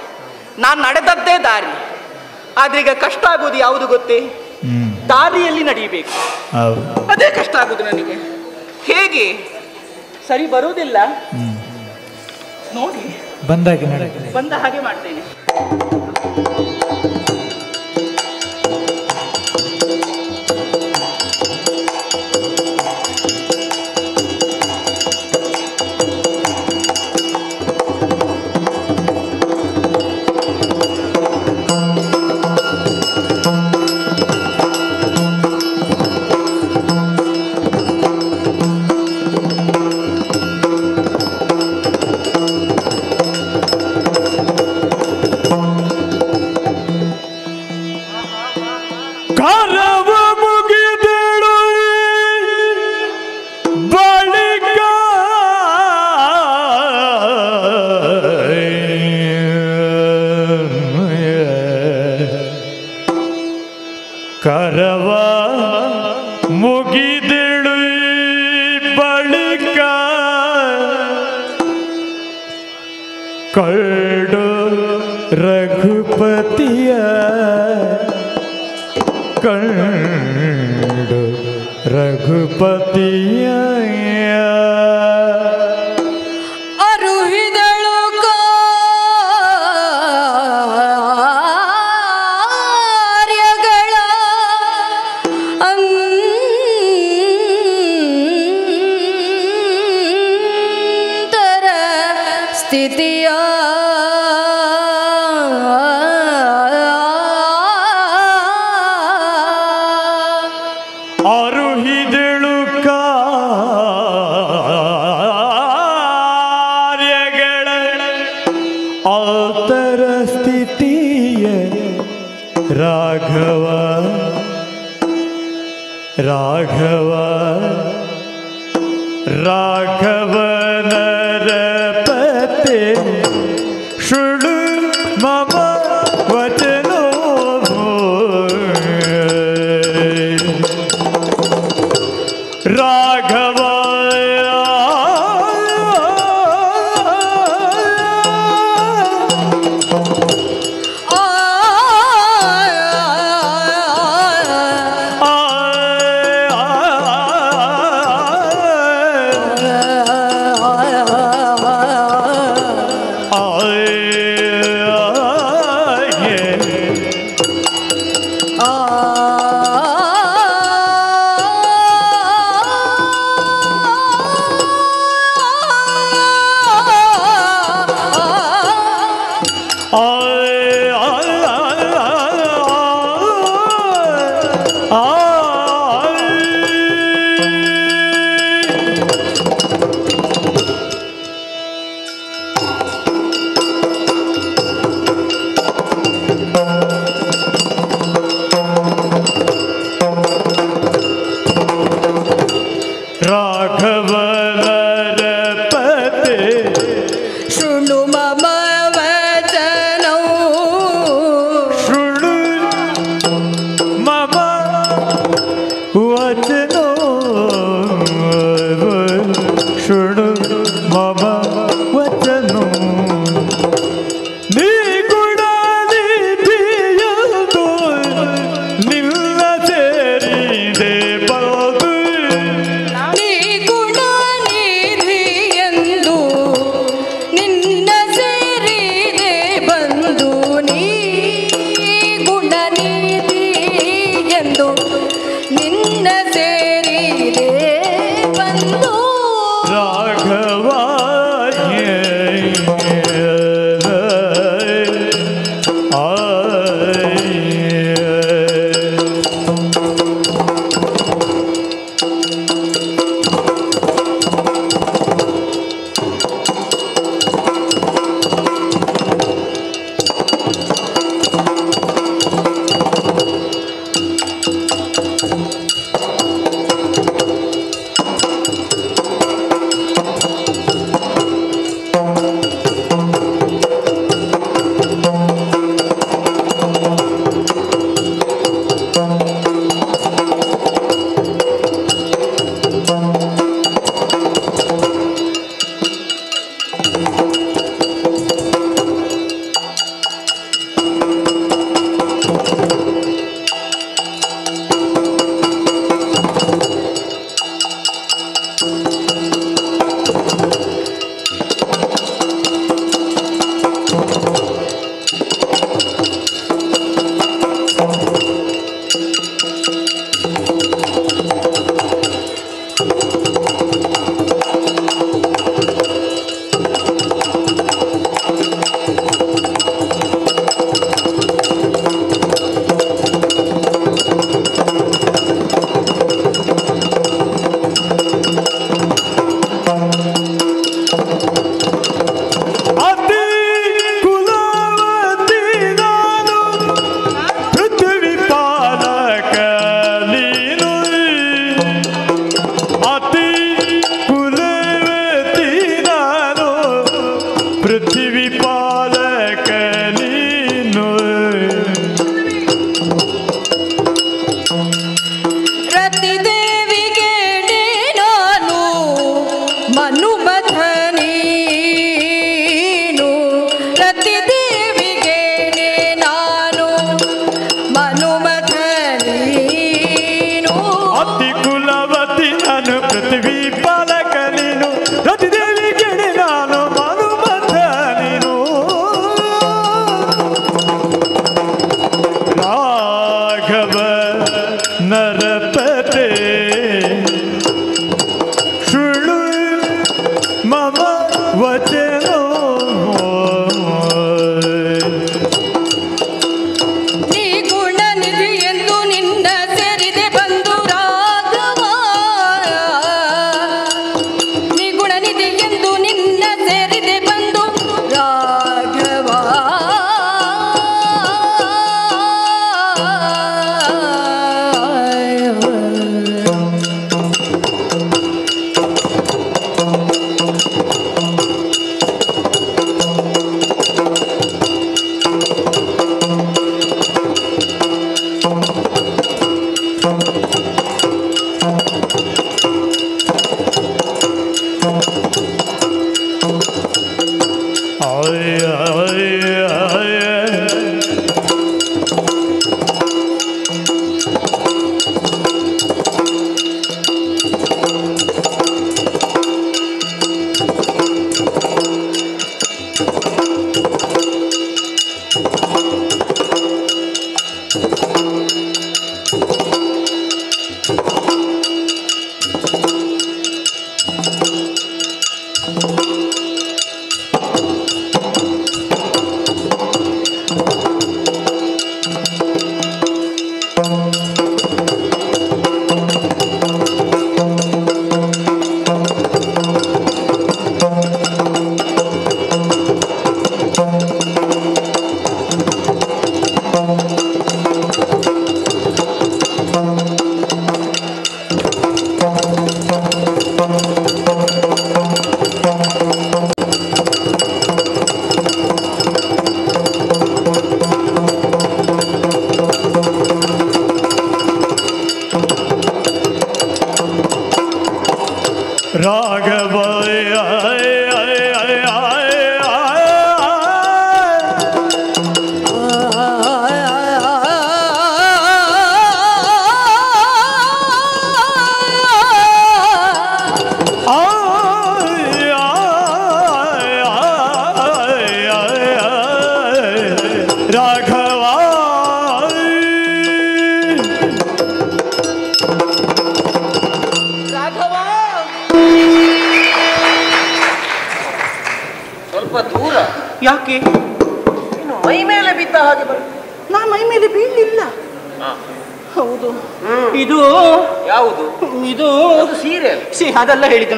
ನಾನು ನಡೆದದ್ದೇ ದಾರಿ. ಆದ್ರೆ ಈಗ ಕಷ್ಟ ಆಗೋದು ಯಾವುದು ಗೊತ್ತೇ? ದಾರಿಯಲ್ಲಿ ನಡೆಯಬೇಕು. ಅದೇ ಕಷ್ಟ ಆಗುದು ನನಗೆ. ಹೇಗೆ? ಸರಿ ಬರುವುದಿಲ್ಲ. ನೋಡಿ. ಬಂದಾಗೆ ನಡೆ. ಬಂದ ಹಾಗೆ ಮಾಡ್ತೇನೆ. Thank you.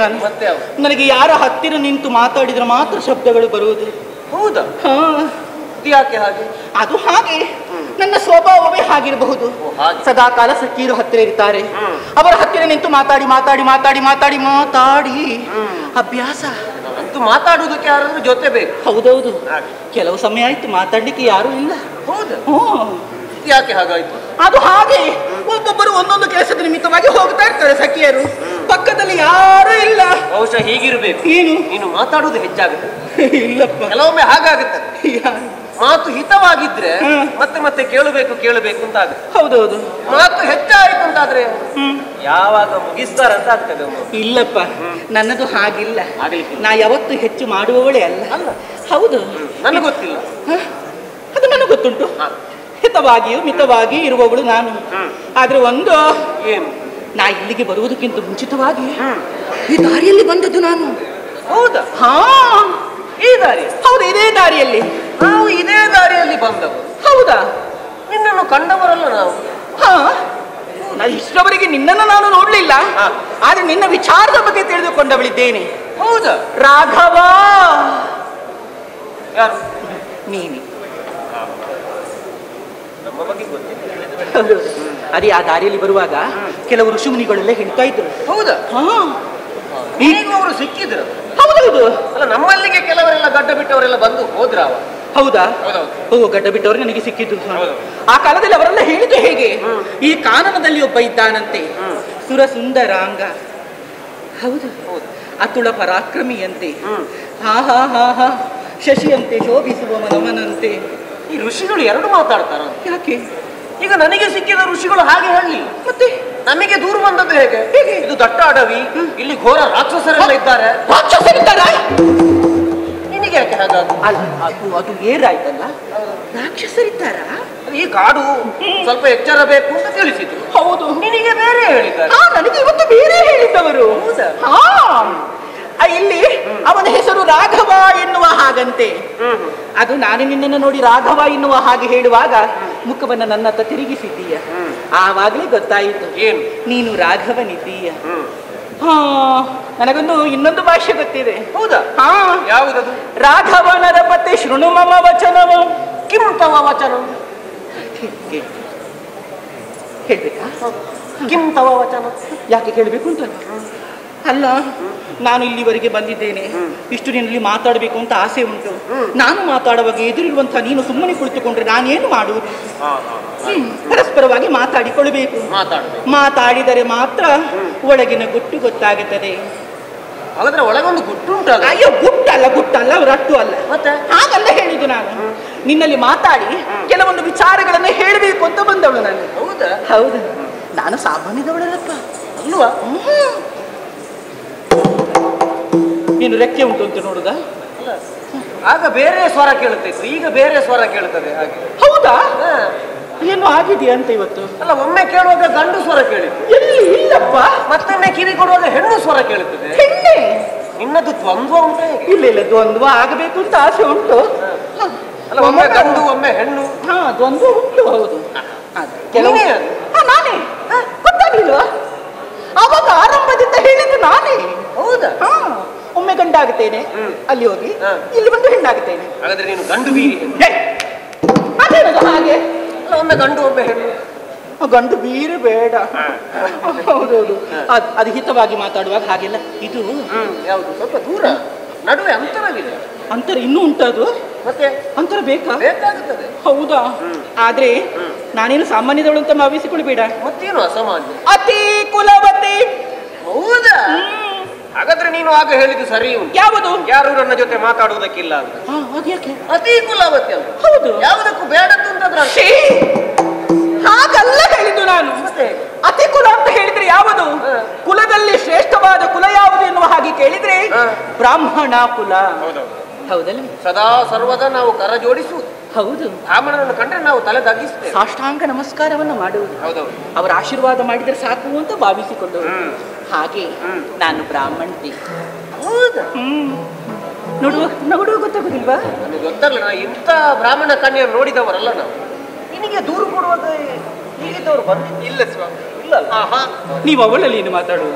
ನಾನು ನನಗೆ ಯಾರ ಹತ್ತಿರ ನಿಂತು ಮಾತಾಡಿದ್ರೆ ಮಾತ್ರ ಶಬ್ದಗಳು ಬರುವುದು. ಹೌದಾ? ಯಾಕೆ ಹಾಗೆ? ಅದು ಹಾಗೆ. ನನ್ನ ಸ್ವಭಾವವೇ ಹಾಗಿರಬಹುದು. ಸದಾ ಕಾಲ ಸಖೀರು ಹತ್ತಿರ ಇರ್ತಾರೆ. ಅವರ ಹತ್ತಿರ ನಿಂತು ಮಾತಾಡಿ ಮಾತಾಡಿ ಮಾತಾಡಿ ಮಾತಾಡಿ ಮಾತಾಡಿ. ಅಭ್ಯಾಸ. ಮಾತಾಡುವುದಕ್ಕೆ ಯಾರಾದ್ರೂ ಜೊತೆ ಬೇಕು? ಹೌದೌದು. ಕೆಲವು ಸಮಯ ಆಯ್ತು ಮಾತಾಡ್ಲಿಕ್ಕೆ ಯಾರು ಇಲ್ಲ. ಹೌದು. ಯಾಕೆ ಹಾಗಾಯ್ತು? ಅದು ಹಾಗೆ. ಒಬ್ಬೊಬ್ಬರು ಒಂದೊಂದು ಕೆಲಸದ ನಿಮಿತ್ತವಾಗಿ ಹೋಗ್ತಾ ಇರ್ತಾರೆ ಸಖಿಯರು. ಪಕ್ಕದಲ್ಲಿ ಯಾರು ಇಲ್ಲ. ಬಹುಶಃ ಹೀಗಿರ್ಬೇಕು. ಏನು? ನೀನು ಮಾತಾಡುವುದು ಹೆಚ್ಚಾಗುತ್ತೆ. ಇಲ್ಲಪ್ಪ. ಕೆಲವೊಮ್ಮೆ ಹಾಗಾಗುತ್ತೆ? ಮಾತು ಹಿತವಾಗಿದ್ರೆ. ಮತ್ತೆ ಮತ್ತೆ ಕೇಳಬೇಕು ಕೇಳಬೇಕು ಅಂತ ಆಗುತ್ತೆ ಹೌದೌದು. ಮಾತು ಹೆಚ್ಚಾಯಿತು ಅಂತಾದ್ರೆ ಯಾವಾಗ ಯಾವಾಗ ಮುಗಿಸ್ತಾರಂತ ಆಗ್ತದೆ ಇಲ್ಲಪ್ಪ. ನನ್ನದು ಹಾಗಿಲ್ಲ. ನಾ ಯಾವತ್ತು ಹೆಚ್ಚು ಮಾಡುವವಳೇ ಅಲ್ಲ. ಅಲ್ಲ. ಹೌದು. ನನಗೆ ಗೊತ್ತಿಲ್ಲ. ಅದು ನನಗೆ ಗೊತ್ತುಂಟು. ಹಿತವಾಗಿಯೂ ಮಿತವಾಗಿ ಇರುವವಳು ನಾನು. ಆದ್ರೆ ಒಂದು ಏನು? ನಾ ಇಲ್ಲಿಗೆ ಬರುವುದಕ್ಕಿಂತ ಮುಂಚಿತವಾಗಿ. ಈ ದಾರಿಯಲ್ಲಿ ಬಂದದ್ದು ನಾನು. ಹೌದಾ? ಹಾ. ಈ ದಾರಿ? ಹೌದು ಇದೇ ದಾರಿಯಲ್ಲಿ. ನಾವು ಇದೇ ದಾರಿಯಲ್ಲಿ ಬಂದವು. ಹೌದಾ? ನಿನ್ನನ್ನು ಕಂಡವರಲ್ಲ ನಾವು. ಹಾ. ನಾನು ಇಷ್ಟರವರೆಗೆ ನಿನ್ನನ್ನು ನಾನು ನೋಡ್ಲಿಲ್ಲ. ಆದ್ರೆ ನಿನ್ನ ವಿಚಾರದ ಬಗ್ಗೆ ತಿಳಿದುಕೊಂಡವಳಿದ್ದೇನೆ. ಹೌದಾ? ರಾಘವ! ಯಾರು? ನೀನೆ. ಹೌದು. ಅದೇ ಆ ದಾರಿಯಲ್ಲಿ ಬರುವಾಗ ಕೆಲವು ಋಷಿಮುನಿಗಳೆಲ್ಲ ಹೇಳ್ತಾ ಇದ್ರು. ಹೌದಾ. ಈಗ ಅವರು ಸಿಕ್ಕಿದ್ರು. ಹೌದೌದು ಅಲ್ಲ ನಮ್ಮಲ್ಲಿಗೆ ಕೆಲವರೆಲ್ಲ ಗಡ್ಡ ಬಿಟ್ಟವರೆಲ್ಲ ಬಂದು ಹೋದ್ರ ಹೌದಾ? ಓಹ್ ಓ ಗಡ್ಡ ಬಿಟ್ಟವರು ನನಗೆ ಸಿಕ್ಕಿದ್ದು ಆ ಕಾಲದಲ್ಲಿ ಅವರೆಲ್ಲ ಹೇಳಿದ್ದು ಹೇಗೆ? ಈ ಕಾನನದಲ್ಲಿ ಒಬ್ಬ ಇದ್ದಾನಂತೆ. ಸುರ ಸುಂದರಾಂಗ ಹೌದು. ಹೌದು. ಅತುಳ ಪರಾಕ್ರಮಿಯಂತೆ. ಹಾ ಹಾ ಹಾ ಹಾ. ಶಶಿಯಂತೆ ಶೋಭಿಸುವ ಮನಮನಂತೆ ಈ ಋಷಿಗಳು ಎರಡು ಮಾತಾಡ್ತಾರ. ಯಾಕೆ? ಈಗ ನನಗೆ ಸಿಕ್ಕಿದ ಋಷಿಗಳು ಹಾಗೆ ಹೇಳಲಿಲ್ಲ ಮತ್ತೆ? ನಮಗೆ ದೂರ ಬಂದದ್ದು ಹೇಗೆ? ಹೇಗೆ? ಇದು ದಟ್ಟ ಅಡವಿ ಇಲ್ಲಿ ಘೋರ ರಾಕ್ಷಸರೆಲ್ಲ ಇದ್ದಾರೆ. ರಾಕ್ಷಸರಿದ್ದಾರೆ? ನಿನಗೆ ಯಾಕೆ ಹಾಗಾದ್ರು ಅಲ್ಲ ಅದು ಅದು ಏರಾಯ್ತಲ್ಲ ರಾಕ್ಷಸರಿದ್ದಾರ? ಈ ಕಾಡು ಸ್ವಲ್ಪ ಎಚ್ಚರ ಬೇಕು ಅಂತ ತಿಳಿಸಿದ್ರು. ಹೌದು. ನಿನಗೆ ಬೇರೆ ಹೇಳಿದ್ದಾರೆ. ನನಗೆ ಇವತ್ತು ಬೇರೆ ಹೇಳಿದ್ದವರು. ಹೌದಾ? ಇಲ್ಲಿ ಅವನ ಹೆಸರು ರಾಘವ ಎನ್ನುವ ಹಾಗಂತೆ. ಅದು ನಾನು ನಿನ್ನನ್ನು ನೋಡಿ ರಾಘವ ಎನ್ನುವ ಹಾಗೆ ಹೇಳುವಾಗ ಮುಖವನ್ನ ನನ್ನ ಹತ್ರ ತಿರುಗಿಸಿದ್ದೀಯ. ಆವಾಗಲೇ ಗೊತ್ತಾಯಿತು. ನೀನು ರಾಘವನಿದ್ದೀಯ. ಹಾ ನನಗೊಂದು ಇನ್ನೊಂದು ಭಾಷೆ ಗೊತ್ತಿದೆ. ಹೌದಾ? ಹಾ. ಯಾವುದದು? ರಾಘವನರ ಪತ್ತೆ ಶೃಣು ಮಮ ವಚನವ ಕಿಂ ತವ ವಚನ ಹೇಳ್ಬೇಕಾ? ಕಿಂ ತವ ವಚನ. ಯಾಕೆ ಕೇಳಬೇಕು ಅಂತ? ಅಲ್ಲ ನಾನು ಇಲ್ಲಿವರೆಗೆ ಬಂದಿದ್ದೇನೆ. ಇಷ್ಟು ನಿನ್ನಲ್ಲಿ ಮಾತಾಡಬೇಕು ಅಂತ ಆಸೆ ಉಂಟು. ನಾನು ಮಾತಾಡುವಾಗ ಎದುರಿರುವಂತಹ ನೀನು ಸುಮ್ಮನೆ ಕುಳಿತುಕೊಂಡ್ರೆ ನಾನೇನು ಮಾಡುವುದು ಪರಸ್ಪರವಾಗಿ ಮಾತಾಡಿಕೊಳ್ಳಬೇಕು. ಮಾತಾಡಿದರೆ ಮಾತ್ರ ಒಳಗಿನ ಗುಟ್ಟು ಗೊತ್ತಾಗುತ್ತದೆ. ಹಾಗಾದ್ರೆ ಒಳಗೊಂದು ಗುಟ್ಟು ಉಂಟಲ್ಲ? ಅಯ್ಯೋ ಗುಟ್ಟಲ್ಲ ಗುಟ್ಟಲ್ಲ ರಟ್ಟು ಅಲ್ಲ. ಮತ್ತೆ? ಹಾಗಲ್ಲ ಹೇಳಿದ್ದು ನಾನು. ನಿನ್ನಲ್ಲಿ ಮಾತಾಡಿ ಕೆಲವೊಂದು ವಿಚಾರಗಳನ್ನು ಹೇಳಬೇಕು ಅಂತ ಬಂದವಳು ನಾನು. ಹೌದಾ? ಹೌದು. ನಾನು ಸಾಮಾನ್ಯದವಳಲ್ಲಪ್ಪ. ಅಲ್ವಾ? ನೀನು ರೆಕ್ಕೆ ಉಂಟು ಅಂತ ನೋಡುದಾ. ಆಗ ಬೇರೆ ಸ್ವರ ಕೇಳುತ್ತೆ ಈಗ ಬೇರೆ ಸ್ವರ ಕೇಳುತ್ತದೆ ಹಾಗೆ. ಹೌದಾ. ಏನು ಆಗಿದೆಯಾ ಅಂತ ಇವತ್ತು? ಅಲ್ಲ ಒಮ್ಮೆ ಕೇಳುವಾಗ ಗಂಡು ಸ್ವರ ಕೇಳಿತ್ತು. ಎಲ್ಲಿ? ಇಲ್ಲಪ್ಪ. ಮತ್ತೊಮ್ಮೆ ಕಿವಿ ಕೊಡುವಾಗ ಹೆಣ್ಣು ಸ್ವರ ಕೇಳುತ್ತದೆ. ಹೆಣ್ಣೆ? ನಿನ್ನದು ದ್ವಂದ್ವ ಉಂಟು. ಇಲ್ಲ ಇಲ್ಲ ದ್ವಂದ್ವ ಆಗಬೇಕು ಅಂತ ಆಸೆ ಉಂಟು. ಅಲ್ಲ ಒಮ್ಮೆ ಗಂಡು ಒಮ್ಮೆ ಹೆಣ್ಣು. ಹಾ ದ್ವಂದ್ವ ಉಂಟು ಹೌದು. ಕೆಲವೇ ನೀನೇ? ಗೊತ್ತಾಗ್ಲಿಲ್ವಾ? ಆವಾಗ ಆರಂಭದಿಂದ ಹೇಳಿದ್ದು ನಾನೇ. ಹೌದಾ? ಹಾ. ಒಮ್ಮೆ ಗಂಡಾಗುತ್ತೇನೆ ಅಲ್ಲಿ ಹೋಗಿ ಇಲ್ಲಿ ಬಂದು ಹೆಣ್ಣಾಗುತ್ತೇನೆ. ಹಾಗಾದ್ರೆ ನೀನು ಗಂಡು ಬೀರಿ ಅದೇನದು ಹಾಗೆ? ಒಮ್ಮೆ ಗಂಡು ಒಮ್ಮೆ ಹೆಣ್ಣು. ಗಂಡು ಬೀರು ಬೇಡ. ಹೌದೌದು. ಅದ್ ಅದು ಹಿತವಾಗಿ ಮಾತಾಡುವಾಗ ಹಾಗೆಲ್ಲ ಇದು ಯಾವುದು? ಸ್ವಲ್ಪ ದೂರ. ನಡುವೆ ಅಂತರವಿದೆ. ಅಂತರ ಇನ್ನೂ ಉಂಟದು. ಮತ್ತೆ? ಅಂತರ ಬೇಕಾ? ಬೇಕಾಗುತ್ತದೆ. ಹೌದಾ? ಆದ್ರೆ ನಾನೇನು ಸಾಮಾನ್ಯದವಳು ಅಂತ ಭಾವಿಸಿಕೊಳ್ಬೇಡ ಮತ್ತೇನು ಅಸಾಮಾನ್ಯ? ಅತಿ ಕುಲವತಿ. ಹೌದಾ? ಹಾಗಾದ್ರೆ ನೀನು ಆಗ ಹೇಳಿದ್ದು ಸರಿ ಯಾವುದು? ಯಾರು ನನ್ನ ಜೊತೆ ಮಾತಾಡುವುದಕ್ಕಿಲ್ಲ ಅಂತ. ಕುಲಾವತಿ ಹೌದು. ಯಾವುದಕ್ಕೂ ಬೇಡದ್ದು ಅಂತಂದ್ರೆ. ಹಾಗಲ್ಲ ಹೇಳಿದ್ದು ನಾನು. ಅತಿ ಕುಲ ಅಂತ ಹೇಳಿದ್ರೆ ಯಾವುದು? ಕುಲದಲ್ಲಿ ಶ್ರೇಷ್ಠವಾದ ಕುಲ ಯಾವುದು ಎನ್ನುವ ಹಾಗೆ ಕೇಳಿದ್ರೆ ಬ್ರಾಹ್ಮಣ ಕುಲ. ಹೌದೌದು. ಹೌದಲ್ಲ? ಸದಾ ಸರ್ವದ ನಾವು ಕರ ಜೋಡಿಸುವುದು ಹೌದು. ಬ್ರಾಹ್ಮಣರನ್ನು ಕಂಡ್ರೆ ನಾವು ತಲೆ ತಗ್ಗಿಸ್ತೇವೆ ಸಾಷ್ಟಾಂಗ ನಮಸ್ಕಾರವನ್ನು ಮಾಡುವುದು. ಹೌದೌದು ಅವರ ಆಶೀರ್ವಾದ ಮಾಡಿದರೆ ಸಾಕು ಅಂತ ಭಾವಿಸಿಕೊಂಡವರು. ಹಾಗೆ ನಾನು ಬ್ರಾಹ್ಮಣತಿ ಹೌದು. ಹ್ಮ್. ನೋಡುವ ನೋಡುವ ಗೊತ್ತಾಗುದಿಲ್ವಾ? ನನಗೆ ಗೊತ್ತಲ್ಲ ನಾ ಇಂಥ ಬ್ರಾಹ್ಮಣ ಕನ್ಯರು ನೋಡಿದವರಲ್ಲ ನಾವು. ನಿನಗೆ ದೂರು ಕೊಡುವಾಗ ಹೀಗಿದ್ದವರು ಬಂದಿದ್ದು ಇಲ್ಲ ಸ್ವಾಮಿ. ನೀವು ಅವಳಲ್ಲಿ ಏನು ಮಾತಾಡುವ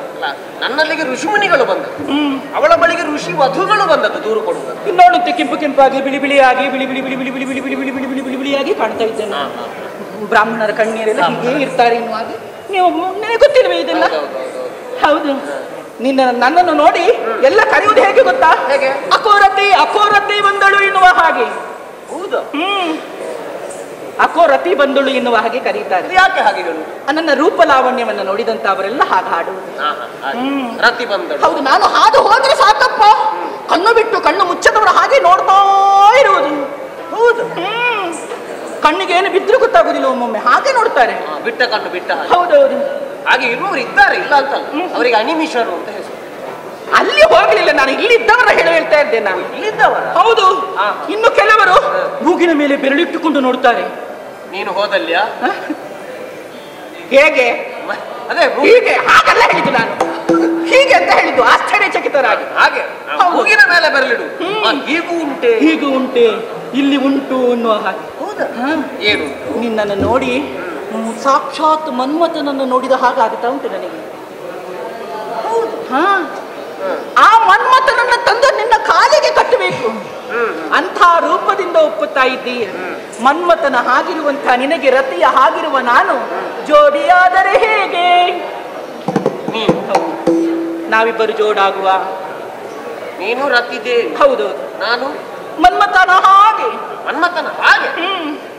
ನನ್ನಲ್ಲಿಗೆ ಋಷಿಮುನಿಗಳು ಬಂದದ್ದು ಅವಳ ಬಳಿಗೆ ಋಷಿ ವಧುಗಳು ಬಂದದ್ದು ದೂರು ಕೊಡುವುದು ನೋಡುತ್ತೆ ಕೆಂಪು ಕೆಂಪಾಗಿ ಬಿಳಿ ಬಿಳಿಯಾಗಿ ಬಿಳಿ ಬಿಳಿ ಬಿಳಿ ಬಿಳಿ ಬಿಳಿ ಬಿಳಿ ಬಿಳಿ ಬಿಳಿ ಬಿಳಿ ಬಿಳಿ ಬಿಳಿ ಬಿಳಿಯಾಗಿ ಕಾಣ್ತಾ ಇದ್ದೇನೆ ಬ್ರಾಹ್ಮಣರ ಕಣ್ಣೀರೆಲ್ಲ ಹೀಗೆ ಇರ್ತಾರೆ ಎನ್ನುವ ಹಾಗೆ ನೀವು ನನಗೆ ಗೊತ್ತಿಲ್ವೇ ಇದೆಲ್ಲ ಹೌದು ನಿನ್ನ ನನ್ನನ್ನು ನೋಡಿ ಎಲ್ಲ ಕರೆಯುವುದು ಹೇಗೆ ಗೊತ್ತಾ ಹೇಗೆ? ಅಕೋರತಿ ಅಕೋರತಿ ಬಂದಳು ಎನ್ನುವ ಹಾಗೆ ಹೌದು ಹ್ಮ್ ಅಕೋರತಿ ಬಂದಳು ಎನ್ನುವ ಹಾಗೆ ಕರೀತಾರೆ. ಯಾಕೆ ಹಾಗೆ ಹೇಳು? ನನ್ನ ರೂಪ ಲಾವಣ್ಯವನ್ನು ನೋಡಿದಂತ ಅವರೆಲ್ಲ ಹಾಗೆ ಹಾಡುವುದು. ರತಿ ಬಂದಳು. ಹೌದು ನಾನು ಹಾದು ಹೋದ್ರೆ ಸಾಕಪ್ಪ. ಕಣ್ಣು ಬಿಟ್ಟು ಕಣ್ಣು ಮುಚ್ಚದವರು ಹಾಗೆ ನೋಡ್ತಾ ಇರುವುದು. ಹೌದು. ಹ್ಮ್. ಕಣ್ಣಿಗೆ ಏನು ಬಿದ್ರು ಗೊತ್ತಾಗುದಿಲ್ಲ ಒಮ್ಮೊಮ್ಮೆ. ಹಾಗೆ ನೋಡ್ತಾರೆ. ಬಿಟ್ಟ ಕಣ್ಣು ಬಿಟ್ಟ ಹೌದೌದು. ಹಾಗೆ ಇರುವವರು ಇದ್ದಾರೆ ಇಲ್ಲ ಅಂತ ಅವರಿಗೆ ಅನಿಮಿಷರು ಅಂತ ಹೆಸರು. ಅಲ್ಲಿ ಹೋಗ್ಲಿಲ್ಲ ನಾನು ಇಲ್ಲಿದ್ದವರ ಹೇಳ ಹೇಳ್ತಾ ಇದ್ದೆ ನಾನು. ಇಲ್ಲಿದ್ದವರ? ಹೌದು. ಇನ್ನು ಕೆಲವರು ಮೂಗಿನ ಮೇಲೆ ಬೆರಳಿಟ್ಟುಕೊಂಡು ನೋಡ್ತಾರೆ. ನೀನು ಹೋದಲ್ಯಾ ಹೇಗೆ? ಅದೇ ಹೀಗೆ ಹಾಗೆಲ್ಲ ಹೇಳಿದ್ದು ನಾನು. ಹೀಗೆ ಅಂತ ಹೇಳಿದ್ದು ಆಶ್ಚರ್ಯಚಕಿತರಾಗಿ. ಹಾಗೆ. ಮೂಗಿನ ಮೇಲೆ ಬರಲಿಡು ಆ, ಹೀಗೂ ಉಂಟೆ. ಹೀಗೂ ಉಂಟೆ. ಇಲ್ಲಿ ಉಂಟು ಅನ್ನುವ ಹಾಗೆ. ಹೌದಾ? ಏನು? ನಿನ್ನನ್ನು ನೋಡಿ ಸಾಕ್ಷಾತ್ ಮನ್ಮಥನನ್ನು ನೋಡಿದ ಹಾಗಾಗುತ್ತಾ ಉಂಟು ನನಗೆ. ಹಾ? ಆ ಮನ್ಮಥನನ್ನ ತಂದು ನಿನ್ನ ಕಾಲಿಗೆ ಕಟ್ಟಬೇಕು. ಅಂಥ ರೂಪದಿಂದ ಒಪ್ಪುತ್ತಾ ಇದ್ದೀಯ. ಮನ್ಮಥನ ಹಾಗಿರುವಂತ ನಿನಗೆ ರತಿಯ ಹಾಗಿರುವ ನಾನು ಜೋಡಿಯಾದರೆ ಹೇಗೆ? ನಾವಿಬ್ಬರು ಜೋಡಾಗುವ. ನೀನು ರತಿದೇ. ಹೌದು. ನಾನು? ಮನ್ಮಥನ ಹಾಗೆ. ಮನ್ಮಥನ ಹಾಗೆ?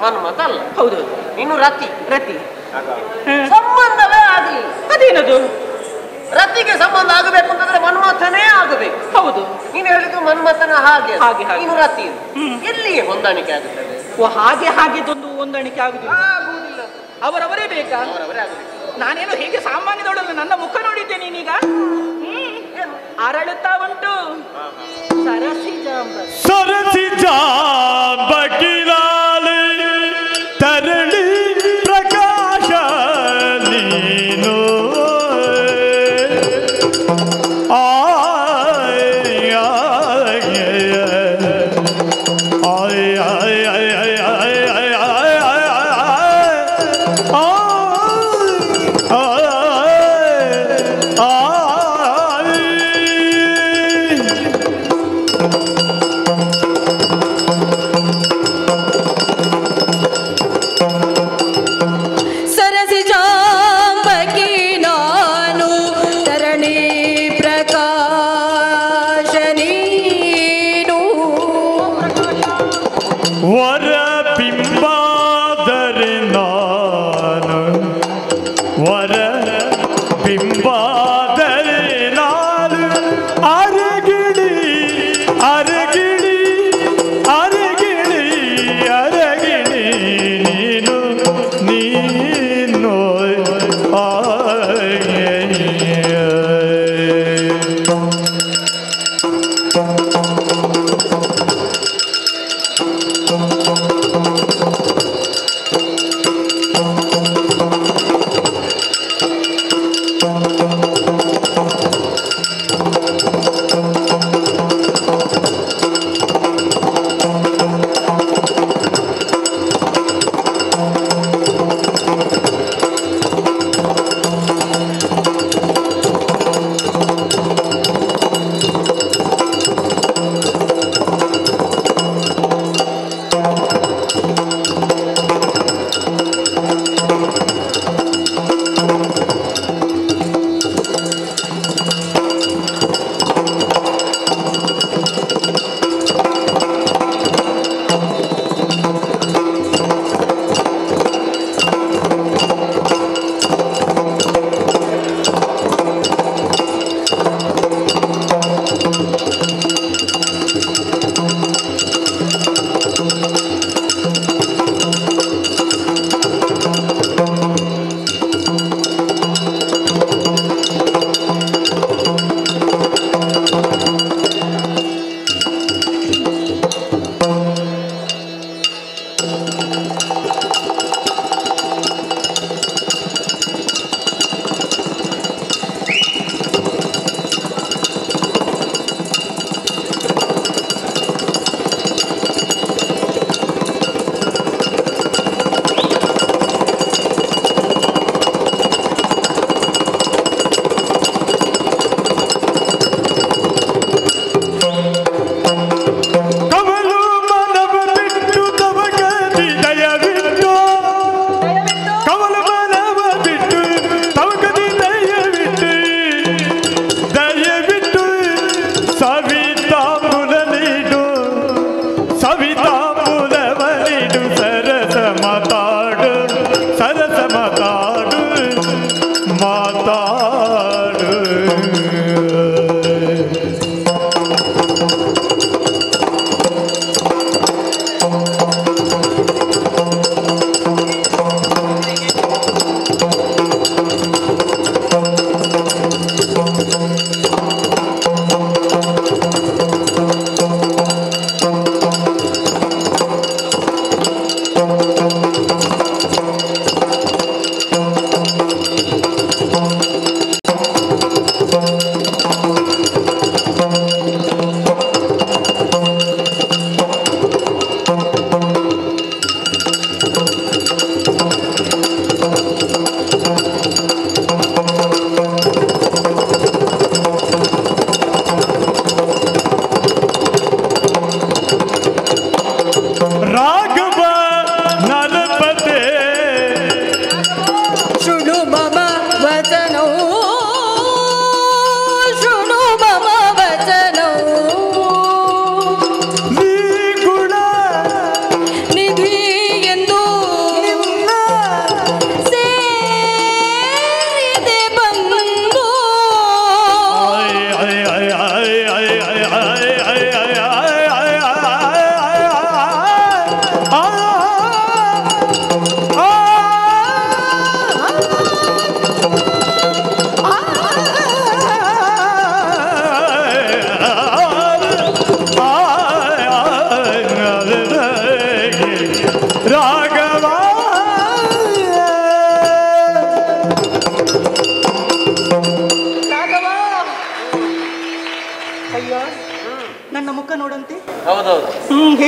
ಮನ್ಮಥ ಅಲ್ಲ. ಹೌದು. ನೀನು ರತಿ. ರತಿ. ಸಂಬಂಧವೇ ಆಗಲಿ. ಅದೇನದು? ರತಿಗೆ ಸಂಬಂಧ ಆಗಬೇಕು ಅಂತಂದ್ರೆ ಮನ್ಮಥನೇ ಆಗಬೇಕು. ಹೌದು. ನೀನು ಹೇಳಿದ್ದು ಮನ್ಮಥನ ಹಾಗೆ. ಹಾಗೆ ಹಾಗೆ. ರತಿ ಎಲ್ಲಿಗೆ ಹೊಂದಾಣಿಕೆ ಆಗುತ್ತದೆ? ಓ ಹಾಗೆ ಹಾಗೆದೊಂದು ಹೊಂದಾಣಿಕೆ ಆಗುದಿಲ್ಲ. ಆಗುವುದಿಲ್ಲ. ಅವರವರೇ ಬೇಕಾ? ಅವರವರೇ ಆಗಬೇಕು. ನಾನೇನು ಹೇಗೆ ಸಾಮಾನ್ಯದೊಳಲ್ಲ ನನ್ನ ಮುಖ ನೋಡಿದ್ದೆ ನೀನೀಗ. ಹ್ಮ್. ಅರಳುತ್ತಾ ಉಂಟು. ಸರಸಿ ಜಾಂಬ. ಸರಸಿ ಜಾಂಬಕಿಲ